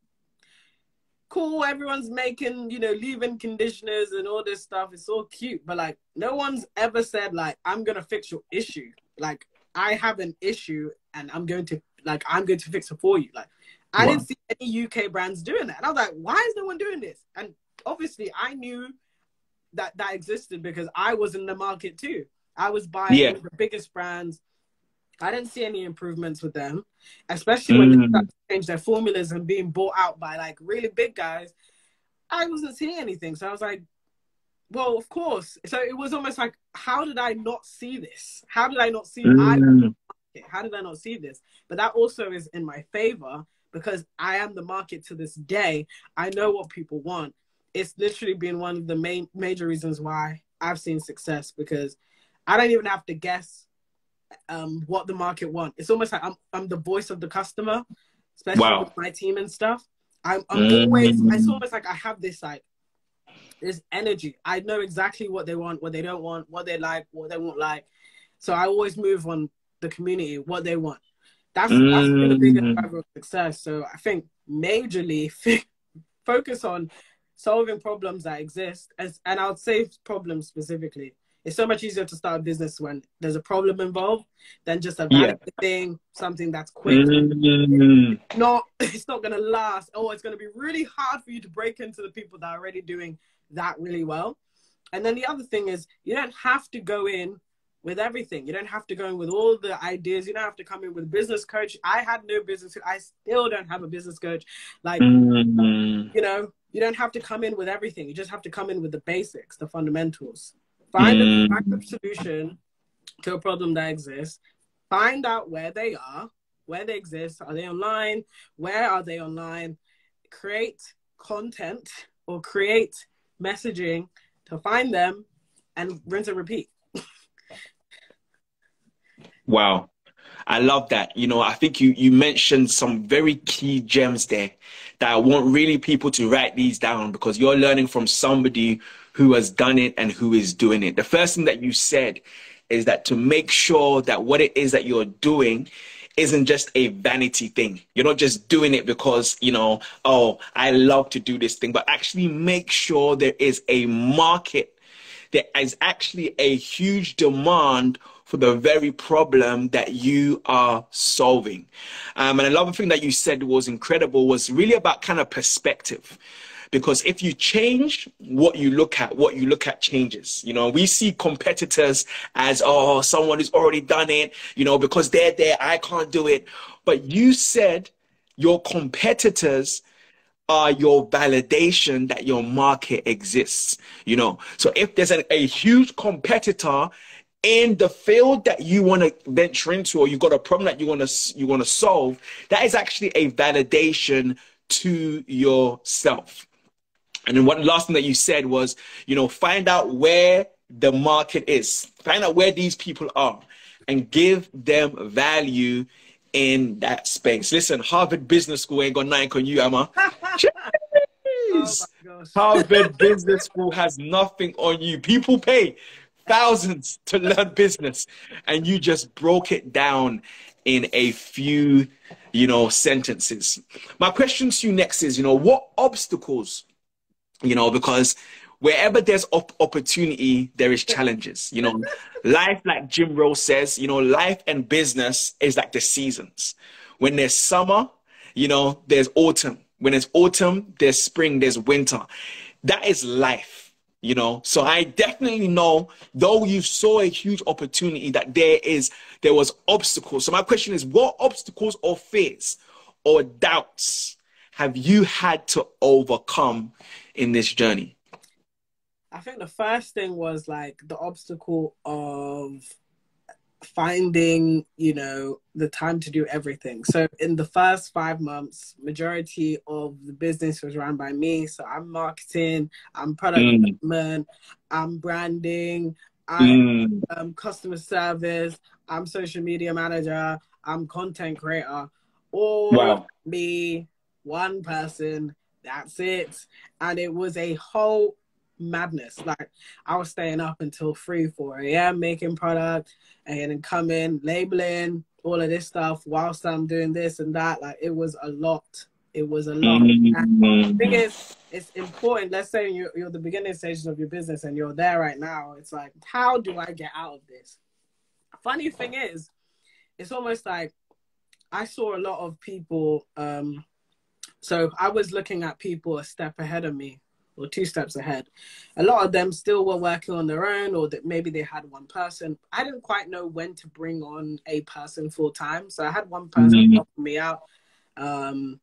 cool, everyone's making, you know, leave-in conditioners and all this stuff. It's all cute, but like no one's ever said like I'm gonna fix your issue. Like I have an issue and I'm going to like I'm going to fix it for you. Like I wow. didn't see any UK brands doing that. And I was like, why is no one doing this? And obviously I knew that that existed because I was in the market too. I was buying yeah. the biggest brands I didn't see any improvements with them, especially when mm. they changed their formulas and being bought out by like really big guys. I wasn't seeing anything, so I was like, "Well, of course." So it was almost like, "How did I not see this? How did I not see? Mm. How did I not see this?" But that also is in my favor because I am the market to this day. I know what people want. It's literally been one of the main major reasons why I've seen success because I don't even have to guess um, what the market want. It's almost like I'm I'm the voice of the customer, especially wow. with my team and stuff. I'm, I'm mm. always. It's almost like I have this like this energy. I know exactly what they want, what they don't want, what they like, what they won't like. So I always move on the community, what they want. That's mm. that's been the biggest mm. driver of success. So I think majorly [laughs] focus on solving problems that exist, as, and I would say problems specifically it's so much easier to start a business when there's a problem involved than just a yeah. thing, something that's quick. Mm-hmm. Not, [laughs] it's not gonna last. Oh, it's gonna be really hard for you to break into the people that are already doing that really well. And then the other thing is, you don't have to go in with everything. You don't have to go in with all the ideas. You don't have to come in with a business coach. I had no business. I still don't have a business coach. Like, mm-hmm. you know, you don't have to come in with everything. You just have to come in with the basics, the fundamentals. Find mm. a backup solution to a problem that exists. Find out where they are, where they exist. Are they online? Where are they online? Create content or create messaging to find them and rinse and repeat. wow. I love that. You know, I think you, you mentioned some very key gems there that I want really people to write these down because you're learning from somebody who has done it and who is doing it. The first thing that you said is that to make sure that what it is that you're doing isn't just a vanity thing. You're not just doing it because, you know, oh, I love to do this thing, but actually make sure there is a market there is actually a huge demand for the very problem that you are solving. Um, and another thing that you said was incredible was really about kind of perspective because if you change what you look at what you look at changes. You know we see competitors as oh someone who's already done it you know because they're there i can't do it. But you said your competitors are your validation that your market exists you know. So if there's an, a huge competitor in the field that you want to venture into or you've got a problem that you want to you want to solve that is actually a validation to yourself and then one last thing that you said was, you know, find out where the market is, find out where these people are, and give them value in that space. Listen, Harvard Business School ain't got nothing on you, Ama. [laughs] oh Harvard Business School has nothing on you. People pay thousands to learn business, and you just broke it down in a few, you know, sentences. My question to you next is, you know, what obstacles you know, because wherever there's op- opportunity, there is challenges. You know, [laughs] life, like Jim Rohn says, you know, life and business is like the seasons. When there's summer, you know, there's autumn. When there's autumn, there's spring, there's winter. That is life, you know. So I definitely know, though you saw a huge opportunity, that there is there was obstacles. So my question is, what obstacles or fears or doubts have you had to overcome in this journey? I think the first thing was like the obstacle of finding, you know, the time to do everything. So in the first five months, majority of the business was run by me. So I'm marketing, I'm product mm. development, I'm branding, I'm mm. um, customer service, I'm social media manager, I'm content creator. All wow. me, one person, that's it. And it was a whole madness. Like I was staying up until three, four a.m. making product and then coming, labeling, all of this stuff whilst I'm doing this and that. Like it was a lot. It was a lot. Mm-hmm. the thing is, it's important. Let's say you're, you're the beginning stages of your business and you're there right now. It's like, how do I get out of this? Funny thing is, it's almost like I saw a lot of people um, so I was looking at people a step ahead of me or two steps ahead. A lot of them still were working on their own or that maybe they had one person. I didn't quite know when to bring on a person full time. So I had one person mm-hmm. helping me out um,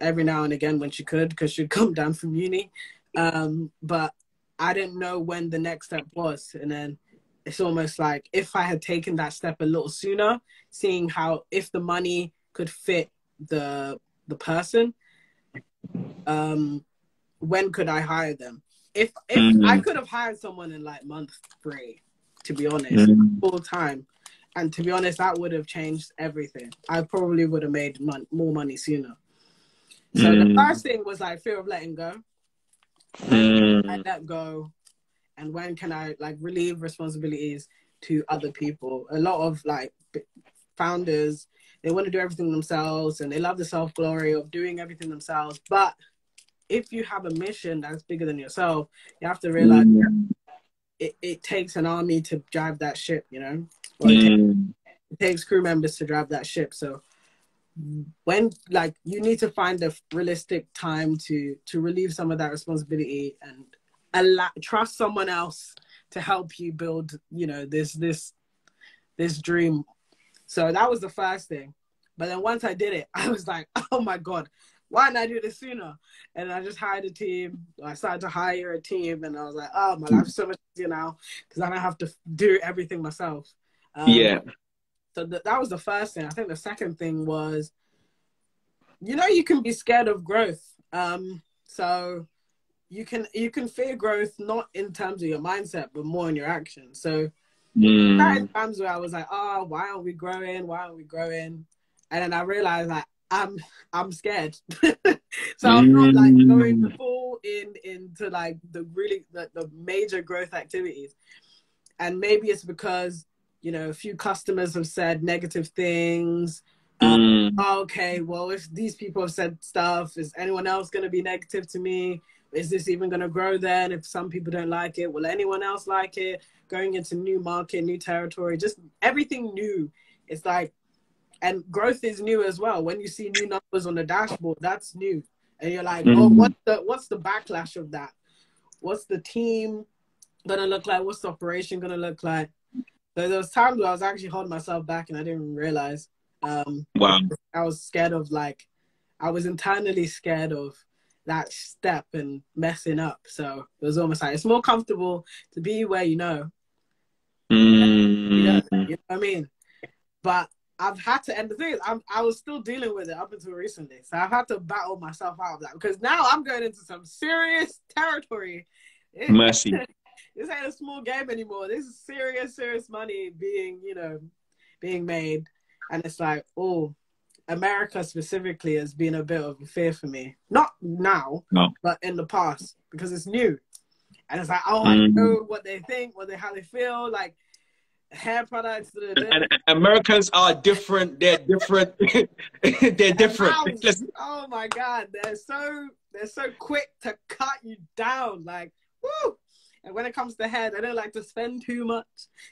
every now and again when she could because she'd [laughs] come down from uni. Um, but I didn't know when the next step was. And then it's almost like if I had taken that step a little sooner, seeing how if the money could fit the the person, um, when could I hire them? If if mm-hmm. I could have hired someone in like month three, to be honest, mm-hmm. full time, and to be honest, that would have changed everything. I probably would have made mon- more money sooner. So mm-hmm. the first thing was like fear of letting go. Mm. I let go, and when can I like relieve responsibilities to other people? A lot of like founders they want to do everything themselves and they love the self glory of doing everything themselves. But if you have a mission that's bigger than yourself, you have to realize mm. it, it takes an army to drive that ship, you know? It, takes, mm. it takes crew members to drive that ship. So when like you need to find a realistic time to to relieve some of that responsibility and allow trust someone else to help you build you know this this this dream so that was the first thing. But then once I did it, [laughs] I was like, oh my God, why didn't I do this sooner? And I just hired a team. I started to hire a team and I was like, oh, my life's so much easier now because I don't have to do everything myself. Um, yeah. So th- that was the first thing. I think the second thing was, you know, you can be scared of growth. Um, so you can you can fear growth not in terms of your mindset, but more in your actions. So Mm. times where I was like, oh, why aren't we growing? Why aren't we growing? And then I realized like I'm I'm scared. [laughs] so I'm not like going mm. full in into like the really the, the major growth activities. And maybe it's because, you know, a few customers have said negative things. Um, mm. okay, well, if these people have said stuff, is anyone else going to be negative to me? is this even going to grow then? If some people don't like it, will anyone else like it? Going into new market, new territory, just everything new. It's like, and growth is new as well. When you see new numbers on the dashboard, that's new, and you're like, mm-hmm. oh, what's the what's the backlash of that? What's the team gonna look like? What's the operation gonna look like? So there was times where I was actually holding myself back, and I didn't realize. Um, wow. I was scared of like, I was internally scared of that step and messing up. So it was almost like it's more comfortable to be where you know. Mm. You, know you know what I mean? But I've had to, and the thing is, I'm, I was still dealing with it up until recently. So I've had to battle myself out of that because now I'm going into some serious [laughs] territory. [laughs] Mercy. this ain't a small game anymore. This is serious, serious money being, you know, being made. And it's like, oh, America specifically has been a bit of a fear for me. Not now, no. but in the past because it's new, and it's like, oh, I mm. know what they think, what they how they feel, like hair products. And, and Americans are different. They're different. [laughs] they're different. oh my god, they're so they're so quick to cut you down. Like, woo! And when it comes to hair, they don't like to spend too much,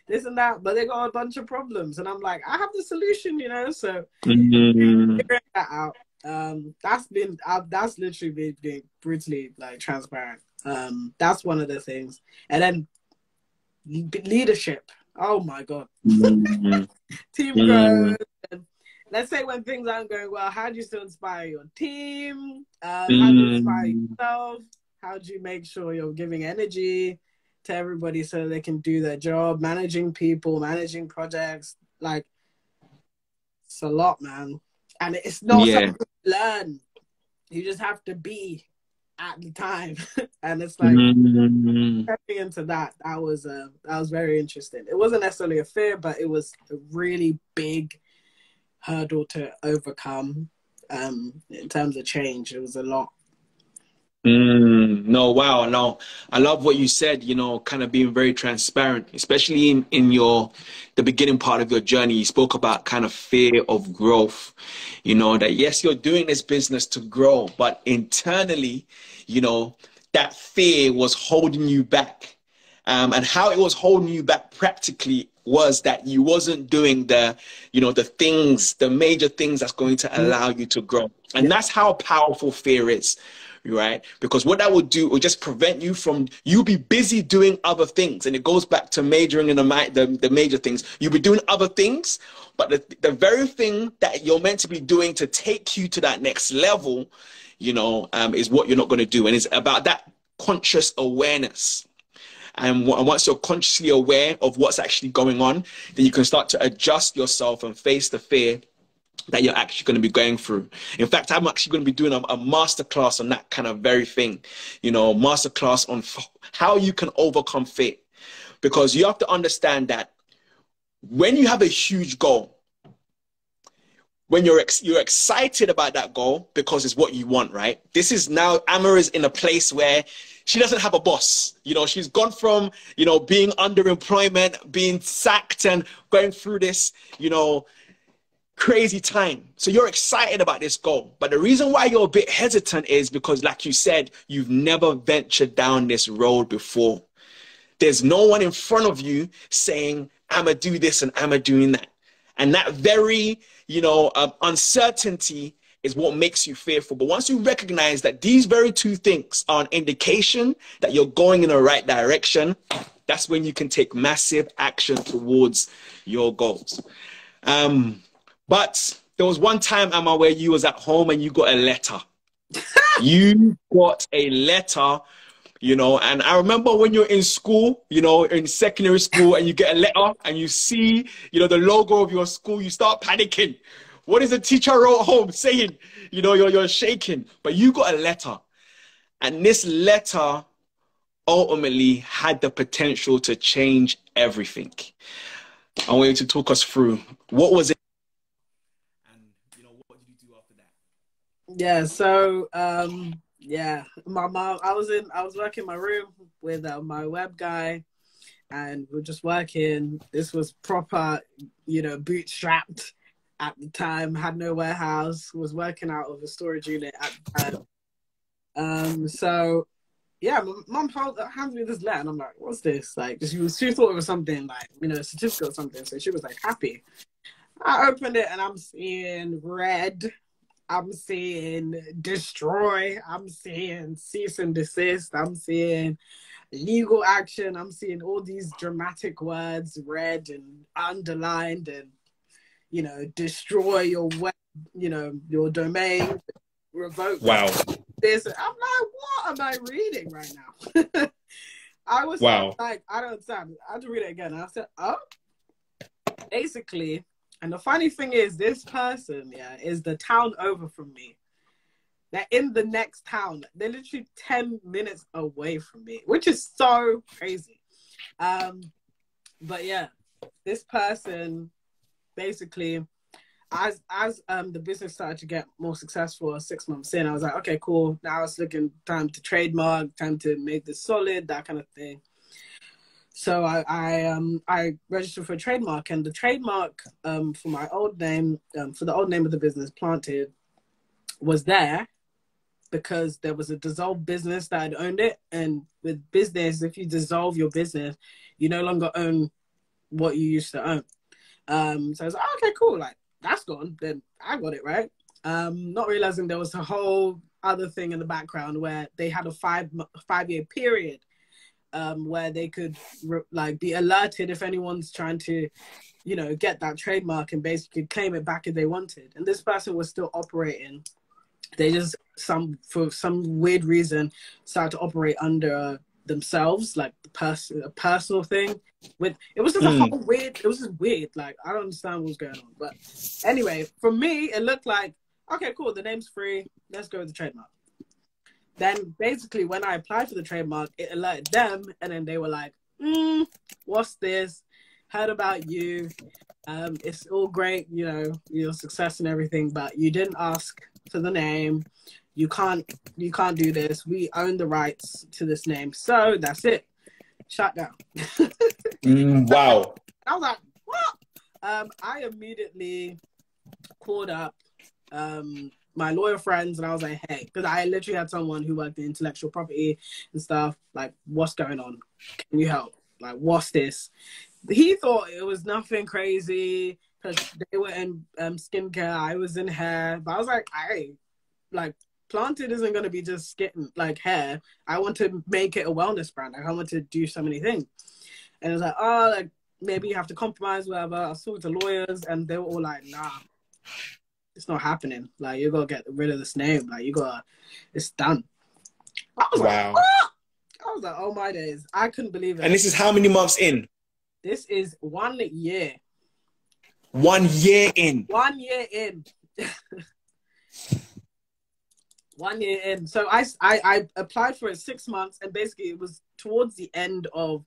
this and that, but they got a bunch of problems. And I'm like, I have the solution, you know. So mm-hmm. figuring that out. Um, that's been uh, that's literally been, been brutally like transparent. Um, that's one of the things. And then leadership. Oh my god, mm-hmm. [laughs] team mm-hmm. growth. Let's say when things aren't going well, how do you still inspire your team? Uh, how do you inspire mm. yourself? how do you make sure you're giving energy to everybody so they can do their job, managing people, managing projects? Like, it's a lot, man. And it's not yeah. something you learn. You just have to be at the time. [laughs] and it's like mm-hmm. stepping into that, that was uh, that was very interesting. It wasn't necessarily a fear, but it was a really big hurdle to overcome um in terms of change. It was a lot. Mm, no, wow, no. I love what you said, you know, kind of being very transparent, especially in, in your the beginning part of your journey. You spoke about kind of fear of growth. You know, that yes, you're doing this business to grow, but internally, you know, that fear was holding you back. Um, and how it was holding you back practically was that you wasn't doing the, you know, the things, the major things that's going to allow you to grow. And that's how powerful fear is right? Because what that will do will just prevent you from you'll be busy doing other things, and it goes back to majoring in the the, the major things. You'll be doing other things, but the the very thing that you're meant to be doing to take you to that next level, you know, um, is what you're not going to do, and it's about that conscious awareness. And once you're consciously aware of what's actually going on, then you can start to adjust yourself and face the fear that you're actually going to be going through. In fact, I'm actually going to be doing a, a masterclass on that kind of very thing, you know, masterclass on f- how you can overcome fear. Because you have to understand that when you have a huge goal, when you're ex- you're excited about that goal because it's what you want, right? This is now Ama is in a place where she doesn't have a boss. You know, she's gone from you know being under employment, being sacked, and going through this, you know, crazy time. So you're excited about this goal. But the reason why you're a bit hesitant is because, like you said, you've never ventured down this road before. There's no one in front of you saying, I'm going to do this and I'm going to doing that. And that very, you know, uh, uncertainty is what makes you fearful. But once you recognize that these very two things are an indication that you're going in the right direction, that's when you can take massive action towards your goals. Um, but there was one time, Ama, where you was at home and you got a letter. [laughs] you got a letter, you know, and I remember when you're in school, you know, in secondary school, and you get a letter and you see, you know, the logo of your school, you start panicking. What is the teacher wrote home saying? You know, you're, you're shaking, but you got a letter. And this letter ultimately had the potential to change everything. I want you to talk us through what was it Yeah, so um yeah, my mom I was in I was working in my room with uh, my web guy and we are just working. This was proper, you know, bootstrapped at the time, had no warehouse, was working out of a storage unit at the time. Um so yeah, my mom hands me this letter, and I'm like, "What's this?" Like, she was, she thought it was something like you know, a certificate or something. So she was like happy. I opened it and I'm seeing red. I'm seeing destroy. I'm seeing cease and desist. I'm seeing legal action. I'm seeing all these dramatic words, red and underlined, and you know, destroy your web, you know, your domain, revoke. Wow. This. I'm like, what am I reading right now? [laughs] I was wow. like, I don't understand. I had to read it again. I said, oh, basically, and the funny thing is, this person, yeah, is the town over from me. They're in the next town. They're literally 10 minutes away from me, which is so crazy. Um, but yeah, this person basically as as um the business started to get more successful six months in, I was like, okay, cool. Now it's looking time to trademark, time to make this solid, that kind of thing. So I, I um I registered for a trademark, and the trademark um for my old name, um, for the old name of the business, Planted, was there because there was a dissolved business that had owned it, and with business, if you dissolve your business, you no longer own what you used to own. Um, so I was like, oh, okay, cool, like that's gone. Then I got it right. Um, not realizing there was a whole other thing in the background where they had a five five year period um, where they could like be alerted if anyone's trying to, you know, get that trademark and basically claim it back if they wanted. And this person was still operating. They just some for some weird reason started to operate under themselves, like the person a personal thing. With it was just mm. a hmm. whole weird. It was just weird. Like I don't understand what's going on. But anyway, for me, it looked like okay, cool. The name's free. Let's go with the trademark. Then basically, when I applied for the trademark, it alerted them, and then they were like, mm, "What's this? Heard about you? Um, it's all great, you know, your success and everything, but you didn't ask for the name. You can't, you can't do this. We own the rights to this name, so that's it. Shut down." [laughs] mm, wow. I was like, "What?" Um, I immediately called up um, my lawyer friends and I was like, hey, because I literally had someone who worked in intellectual property and stuff. Like, what's going on? Can you help? Like, what's this? He thought it was nothing crazy because they were in um, skincare. I was in hair, but I was like, I like planted isn't going to be just skin like hair. I want to make it a wellness brand. Like, I want to do so many things. And it was like, oh, like maybe you have to compromise, whatever. I was talking to lawyers, and they were all like, nah it's not happening. Like you gotta get rid of this name. Like you gotta, it's done. I was wow. like? I was like, oh my days, I couldn't believe it. And this is how many months in? This is one year. One year in. One year in. [laughs] one year in. So I, I I applied for it six months, and basically it was towards the end of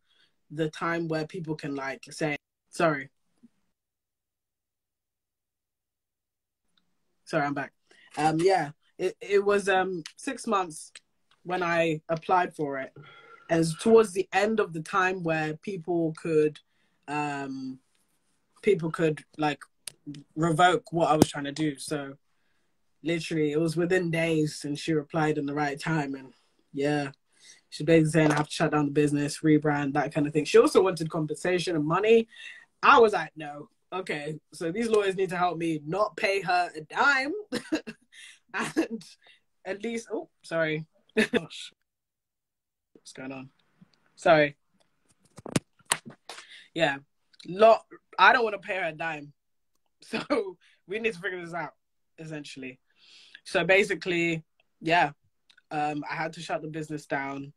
the time where people can like say, sorry, Sorry, I'm back. Um, yeah, it, it was um six months when I applied for it. And towards the end of the time where people could um people could like revoke what I was trying to do. So literally it was within days and she replied in the right time and yeah. She's basically saying I have to shut down the business, rebrand, that kind of thing. She also wanted compensation and money. I was like, no, okay, so these lawyers need to help me not pay her a dime [laughs] and at least, oh, sorry. What's going on? Sorry. Yeah, lot. I don't want to pay her a dime, [laughs] so we need to figure this out. Essentially, so basically, yeah, um, I had to shut the business down.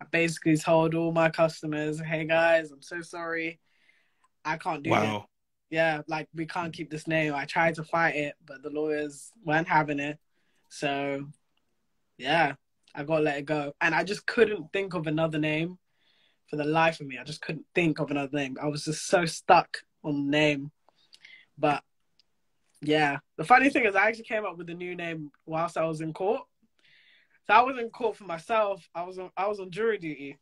I basically told all my customers, "Hey guys, I'm so sorry. I can't do wow. Yeah, like we can't keep this name. I tried to fight it, but the lawyers weren't having it. So, yeah, I got to let it go. And I just couldn't think of another name for the life of me. I just couldn't think of another name. I was just so stuck on the name. But yeah, the funny thing is, I actually came up with a new name whilst I was in court. So I was in court for myself. I was on I was on jury duty,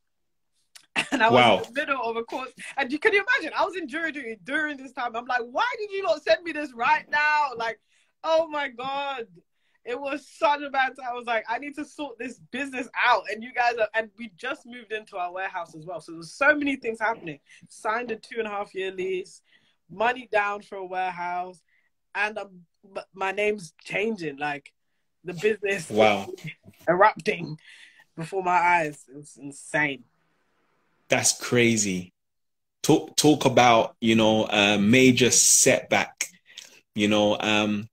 [laughs] and I was wow. in the middle of a course. And you can you imagine? I was in jury duty during this time. I'm like, why did you not send me this right now? Like, oh my god! it was such a bad time. I was like, I need to sort this business out. And you guys are, and we just moved into our warehouse as well. So there's so many things happening. Signed a two and a half year lease, money down for a warehouse, and um, my name's changing. Like the business, wow, [laughs] erupting before my eyes. It was insane. That's crazy. Talk talk about you know a major setback. You know, um,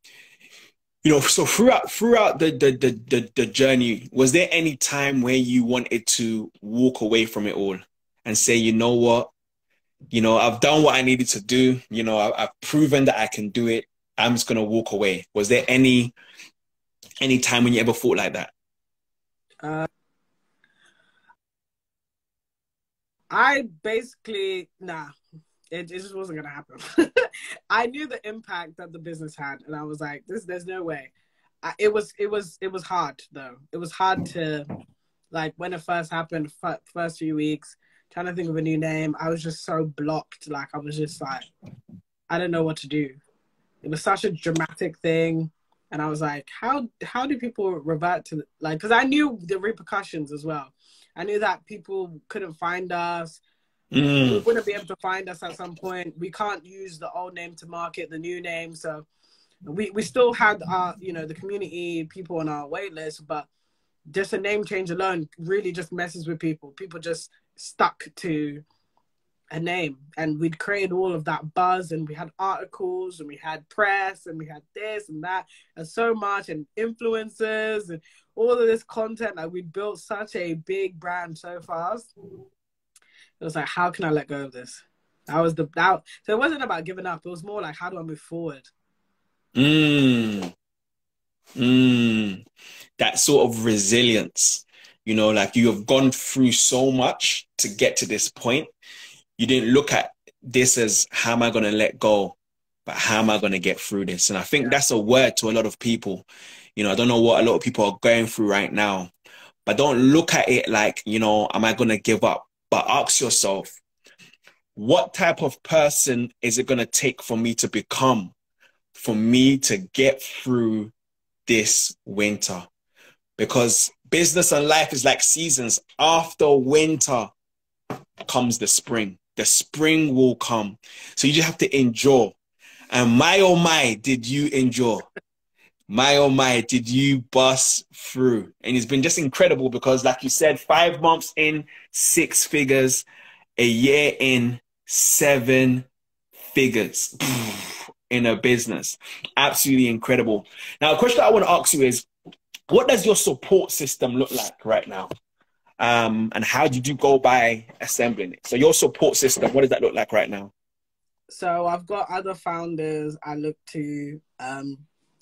you know so throughout throughout the, the the, the the journey was there any time where you wanted to walk away from it all and say you know what you know i've done what i needed to do you know I, have proven that i can do it i'm just gonna walk away was there any any time when you ever thought like that uh, i basically nah it, it just wasn't gonna happen. [laughs] I knew the impact that the business had, and I was like, "This, there's no way." I, it was, it was, it was hard though. It was hard to, like, when it first happened, f- first few weeks, trying to think of a new name. I was just so blocked. Like, I was just like, I don't know what to do. It was such a dramatic thing, and I was like, how, how do people revert to like? Because I knew the repercussions as well. I knew that people couldn't find us Mm. We wouldn't be able to find us at some point. We can't use the old name to market the new name. So we, we still had our, you know, the community people on our wait list, but just a name change alone really just messes with people. People just stuck to a name and we'd created all of that buzz and we had articles and we had press and we had this and that and so much and influencers and all of this content like we built such a big brand so fast it was like, how can I let go of this? That was the that. So it wasn't about giving up. It was more like, how do I move forward? Mm. Mm. That sort of resilience. You know, like you have gone through so much to get to this point. You didn't look at this as how am I going to let go, but how am I going to get through this? And I think yeah. that's a word to a lot of people. You know, I don't know what a lot of people are going through right now, but don't look at it like, you know, am I going to give up? But ask yourself, what type of person is it going to take for me to become, for me to get through this winter? Because business and life is like seasons. After winter comes the spring. The spring will come. So you just have to endure. And my oh my, did you endure? My oh my, did you bust through? And it's been just incredible because, like you said, five months in, six figures, a year in, seven figures in a business. Absolutely incredible. Now, a question I want to ask you is what does your support system look like right now? Um, and how did you go by assembling it? So, your support system, what does that look like right now? So, I've got other founders I look to. Um,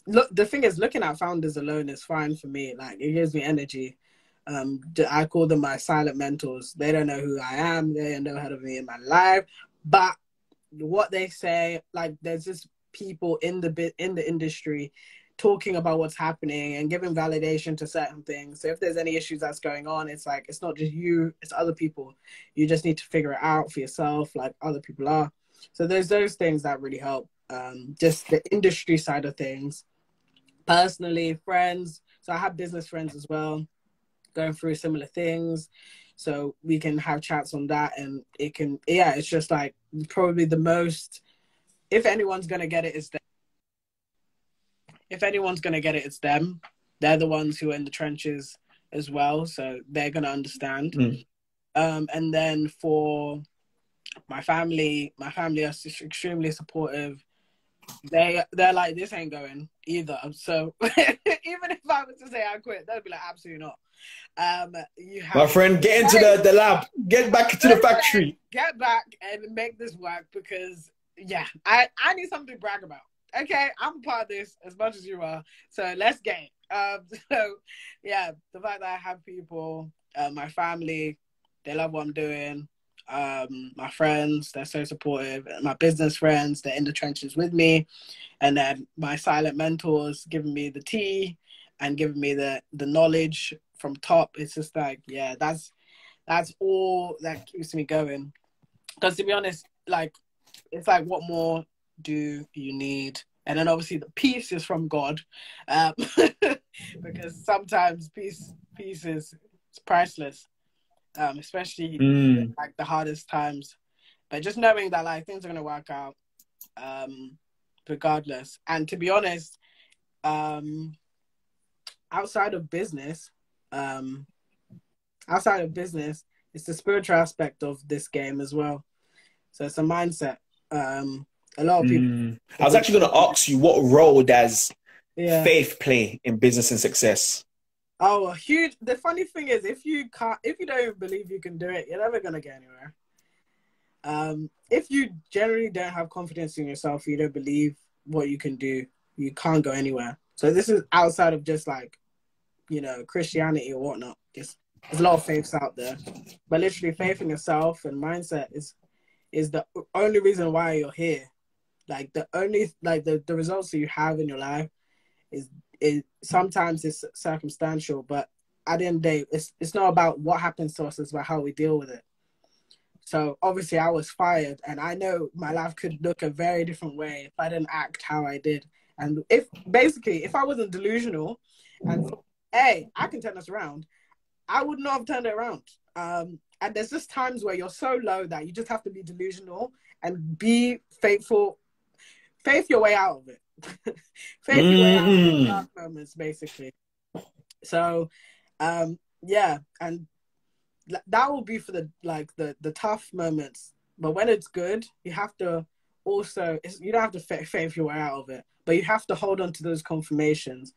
look the thing is looking at founders alone is fine for me. Like it gives me energy. Um i call them my silent mentors. They don't know who i am. They never heard of me in my life. But what they say like there's just people in the bit in the industry talking about what's happening and giving validation to certain things. So if there's any issues that's going on it's like it's not just you it's other people. You just need to figure it out for yourself like other people are. So there's those things that really help um just the industry side of things personally, friends. So I have business friends as well, going through similar things. So we can have chats on that, and it can, yeah, it's just like probably the most. If anyone's gonna get it, it's them. If anyone's gonna get it, it's them. They're the ones who are in the trenches as well, so they're gonna understand. Mm. Um, and then for my family, my family are extremely supportive they they're like this ain't going either. So [laughs] even if I was to say I quit, they'd be like absolutely not. Um, you have my friend, get into the, the lab, get back to the factory, get back and make this work because yeah, I I need something to brag about. Okay, I'm part of this as much as you are, so let's get it. Um, [laughs] so yeah, the fact that I have people, uh, my family, they love what I'm doing um, my friends, they're so supportive, my business friends, they're in the trenches with me, and then my silent mentors giving me the tea and giving me the the knowledge from top. It's just like, yeah, that's that's all that keeps me going. Because to be honest, like it's like, what more do you need? And then obviously the peace is from God. Um, [laughs] because sometimes peace peace is priceless, um, especially Mm. like the hardest times. But just knowing that like things are gonna work out, um, regardless. And to be honest, um, outside of business, um, outside of business, it's the spiritual aspect of this game as well. So it's a mindset. Um, a lot of people, Mm. I was actually going to ask you what role does yeah. faith play in business and success? Oh, a huge. The funny thing is, if you can't, if you don't believe you can do it, you're never gonna get anywhere. Um, if you generally don't have confidence in yourself, you don't believe what you can do, you can't go anywhere. So this is outside of just like, you know, Christianity or whatnot. Just there's a lot of faiths out there, but literally faith in yourself and mindset is is the only reason why you're here. Like the only like the the results that you have in your life is is sometimes it's circumstantial, but at the end of the day, it's it's not about what happens to us; it's about how we deal with it. So obviously, I was fired, and I know my life could look a very different way if I didn't act how I did. And if basically, if I wasn't delusional, and hey, I can turn this around, I would not have turned it around. Um, and there's just times where you're so low that you just have to be delusional and be faithful, faith your way out of it. Faith your way out of the Mm. dark moments, basically. So, um, yeah, and that will be for the like the the tough moments. But when it's good, you have to also it's, you don't have to fa- faith your way out of it, but you have to hold on to those confirmations.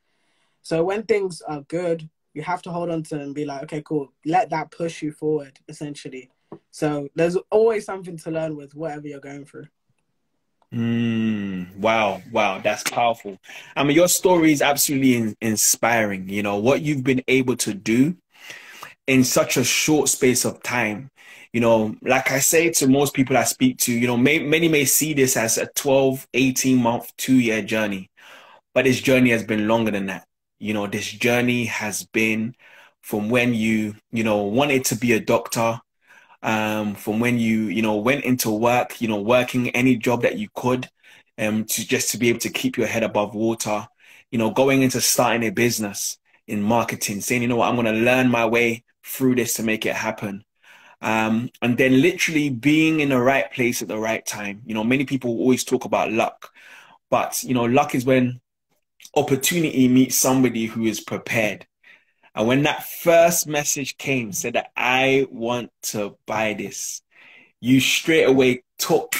So when things are good, you have to hold on to them and be like, okay, cool. Let that push you forward, essentially. So there's always something to learn with whatever you're going through. Mm, wow, wow, that's powerful. I mean, your story is absolutely in- inspiring. You know, what you've been able to do in such a short space of time. You know, like I say to most people I speak to, you know, may, many may see this as a 12, 18 month, two year journey, but this journey has been longer than that. You know, this journey has been from when you, you know, wanted to be a doctor um, from when you you know went into work, you know, working any job that you could, um, to just to be able to keep your head above water, you know, going into starting a business in marketing, saying, you know what, I'm going to learn my way through this to make it happen. Um, and then literally being in the right place at the right time. You know, many people always talk about luck, but you know, luck is when opportunity meets somebody who is prepared. And when that first message came, said that I want to buy this, you straight away took,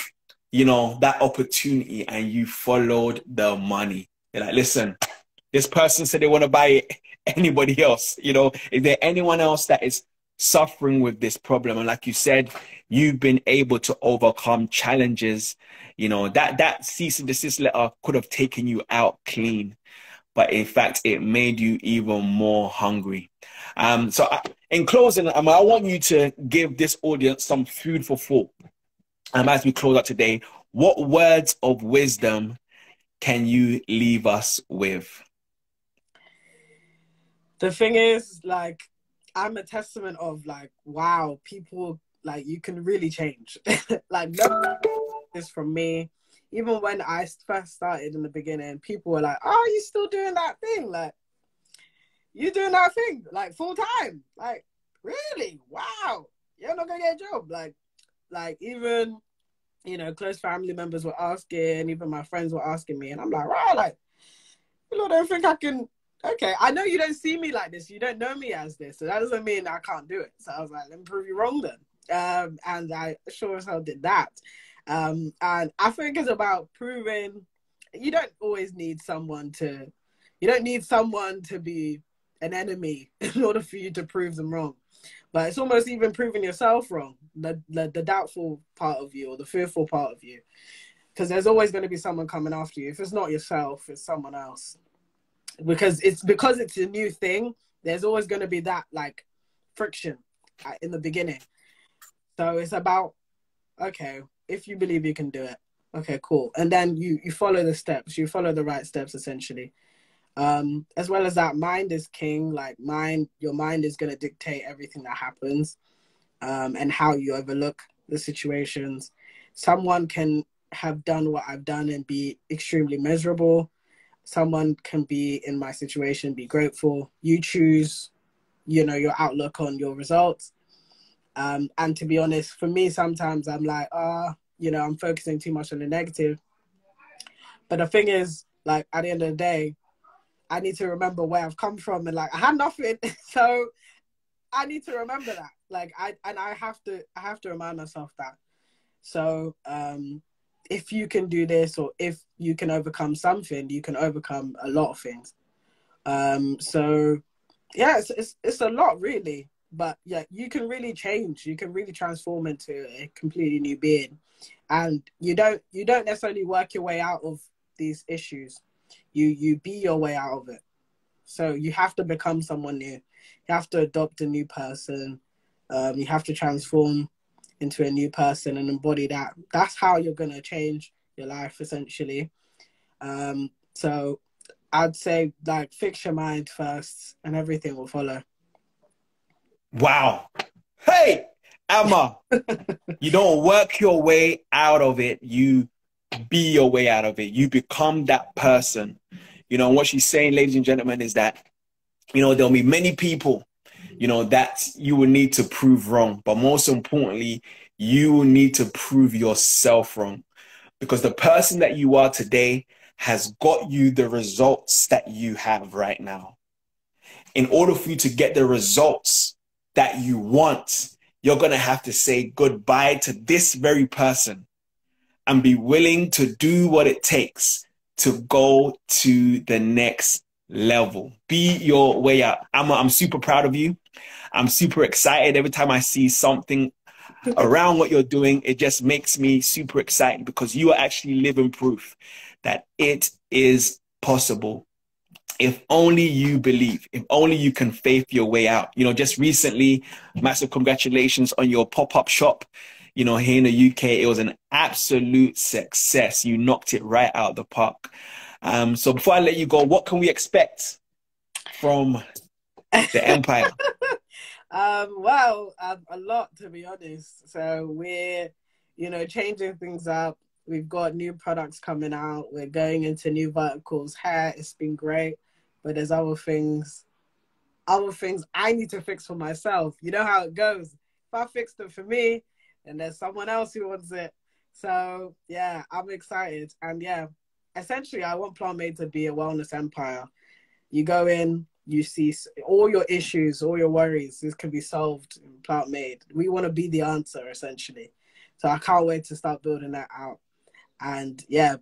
you know, that opportunity and you followed the money. You're like, listen, this person said they want to buy it. [laughs] Anybody else? You know, is there anyone else that is suffering with this problem? And like you said, you've been able to overcome challenges. You know, that that cease and desist letter could have taken you out clean but in fact, it made you even more hungry. Um, so, I, in closing, um, I want you to give this audience some food for thought. Um, as we close out today, what words of wisdom can you leave us with? The thing is, like, I'm a testament of like, wow, people like you can really change. [laughs] like, no, this from me. Even when I first started in the beginning, people were like, "Oh, you still doing that thing? Like, you doing that thing like full time? Like, really? Wow, you're not gonna get a job? Like, like even you know, close family members were asking, even my friends were asking me, and I'm like, right, like, you know, don't think I can. Okay, I know you don't see me like this. You don't know me as this, so that doesn't mean I can't do it. So I was like, let me prove you wrong then. Um, and I sure as hell did that. Um, and I think it's about proving you don't always need someone to, you don't need someone to be an enemy [laughs] in order for you to prove them wrong. But it's almost even proving yourself wrong, the, the, the doubtful part of you or the fearful part of you. Because there's always going to be someone coming after you. If it's not yourself, it's someone else. Because it's because it's a new thing, there's always going to be that like friction uh, in the beginning. So it's about, okay, if you believe you can do it. Okay cool. And then you you follow the steps. You follow the right steps essentially. Um as well as that mind is king. Like mind your mind is going to dictate everything that happens um and how you overlook the situations. Someone can have done what i've done and be extremely miserable. Someone can be in my situation, be grateful. You choose, you know, your outlook on your results. Um, and to be honest, for me, sometimes I'm like, ah, oh, you know, I'm focusing too much on the negative. But the thing is, like, at the end of the day, I need to remember where I've come from and like I had nothing. [laughs] so I need to remember that. Like I and I have to I have to remind myself that. So um if you can do this or if you can overcome something, you can overcome a lot of things. Um so yeah, it's it's, it's a lot really. But yeah, you can really change. You can really transform into a completely new being. And you don't you don't necessarily work your way out of these issues. You you be your way out of it. So you have to become someone new. You have to adopt a new person. Um, you have to transform into a new person and embody that. That's how you're gonna change your life essentially. Um, so I'd say like fix your mind first, and everything will follow. Wow. Hey, Ama, [laughs] you don't work your way out of it. You be your way out of it. You become that person. You know, what she's saying, ladies and gentlemen, is that, you know, there'll be many people, you know, that you will need to prove wrong. But most importantly, you will need to prove yourself wrong. Because the person that you are today has got you the results that you have right now. In order for you to get the results that you want, you're going to have to say goodbye to this very person and be willing to do what it takes to go to the next level. Be your way up. I'm, I'm super proud of you. I'm super excited every time I see something around what you're doing. It just makes me super excited because you are actually living proof that it is possible if only you believe, if only you can faith your way out. You know, just recently, massive congratulations on your pop up shop. You know, here in the UK, it was an absolute success. You knocked it right out of the park. Um, so before I let you go, what can we expect from the [laughs] Empire? um, well, um, a lot to be honest. So we're, you know, changing things up. We've got new products coming out. We're going into new verticals. Hair, it's been great but there's other things other things I need to fix for myself. You know how it goes. If I fixed them for me, and there's someone else who wants it. So yeah, I'm excited. And yeah, essentially I want Plantmade to be a wellness empire. You go in, you see all your issues, all your worries, this can be solved in Plantmade. We want to be the answer essentially. So I can't wait to start building that out. And yeah,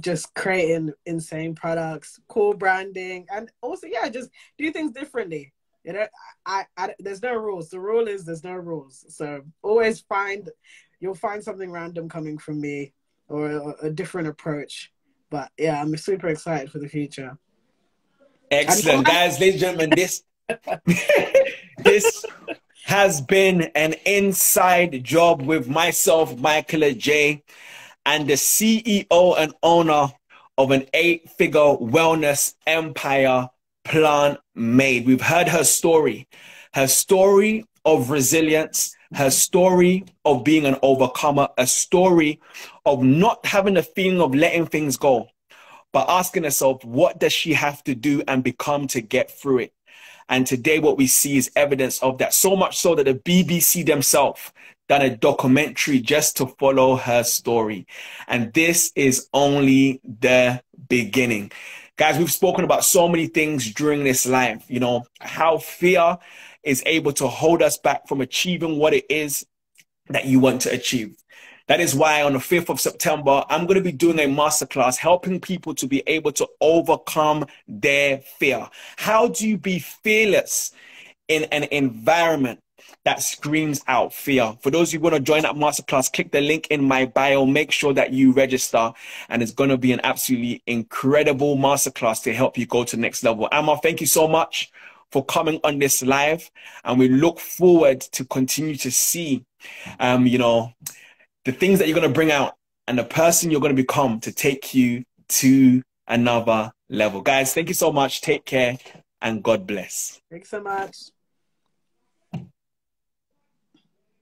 just creating insane products, cool branding, and also yeah, just do things differently. You know, I, I there's no rules. The rule is there's no rules. So always find you'll find something random coming from me or a, a different approach. But yeah, I'm super excited for the future. Excellent, guys, ladies and gentlemen. This [laughs] this has been an inside job with myself, Michael Agyei and the CEO and owner of an eight figure wellness empire plant made. We've heard her story, her story of resilience, her story of being an overcomer, a story of not having a feeling of letting things go, but asking herself, what does she have to do and become to get through it? And today, what we see is evidence of that. So much so that the BBC themselves done a documentary just to follow her story. And this is only the beginning. Guys, we've spoken about so many things during this life, you know, how fear is able to hold us back from achieving what it is that you want to achieve. That is why on the 5th of September, I'm going to be doing a masterclass helping people to be able to overcome their fear. How do you be fearless in an environment that screams out fear. For those who want to join that masterclass, click the link in my bio. Make sure that you register, and it's going to be an absolutely incredible masterclass to help you go to the next level. Ama, thank you so much for coming on this live, and we look forward to continue to see, um, you know, the things that you're going to bring out and the person you're going to become to take you to another level. Guys, thank you so much. Take care and God bless. Thanks so much.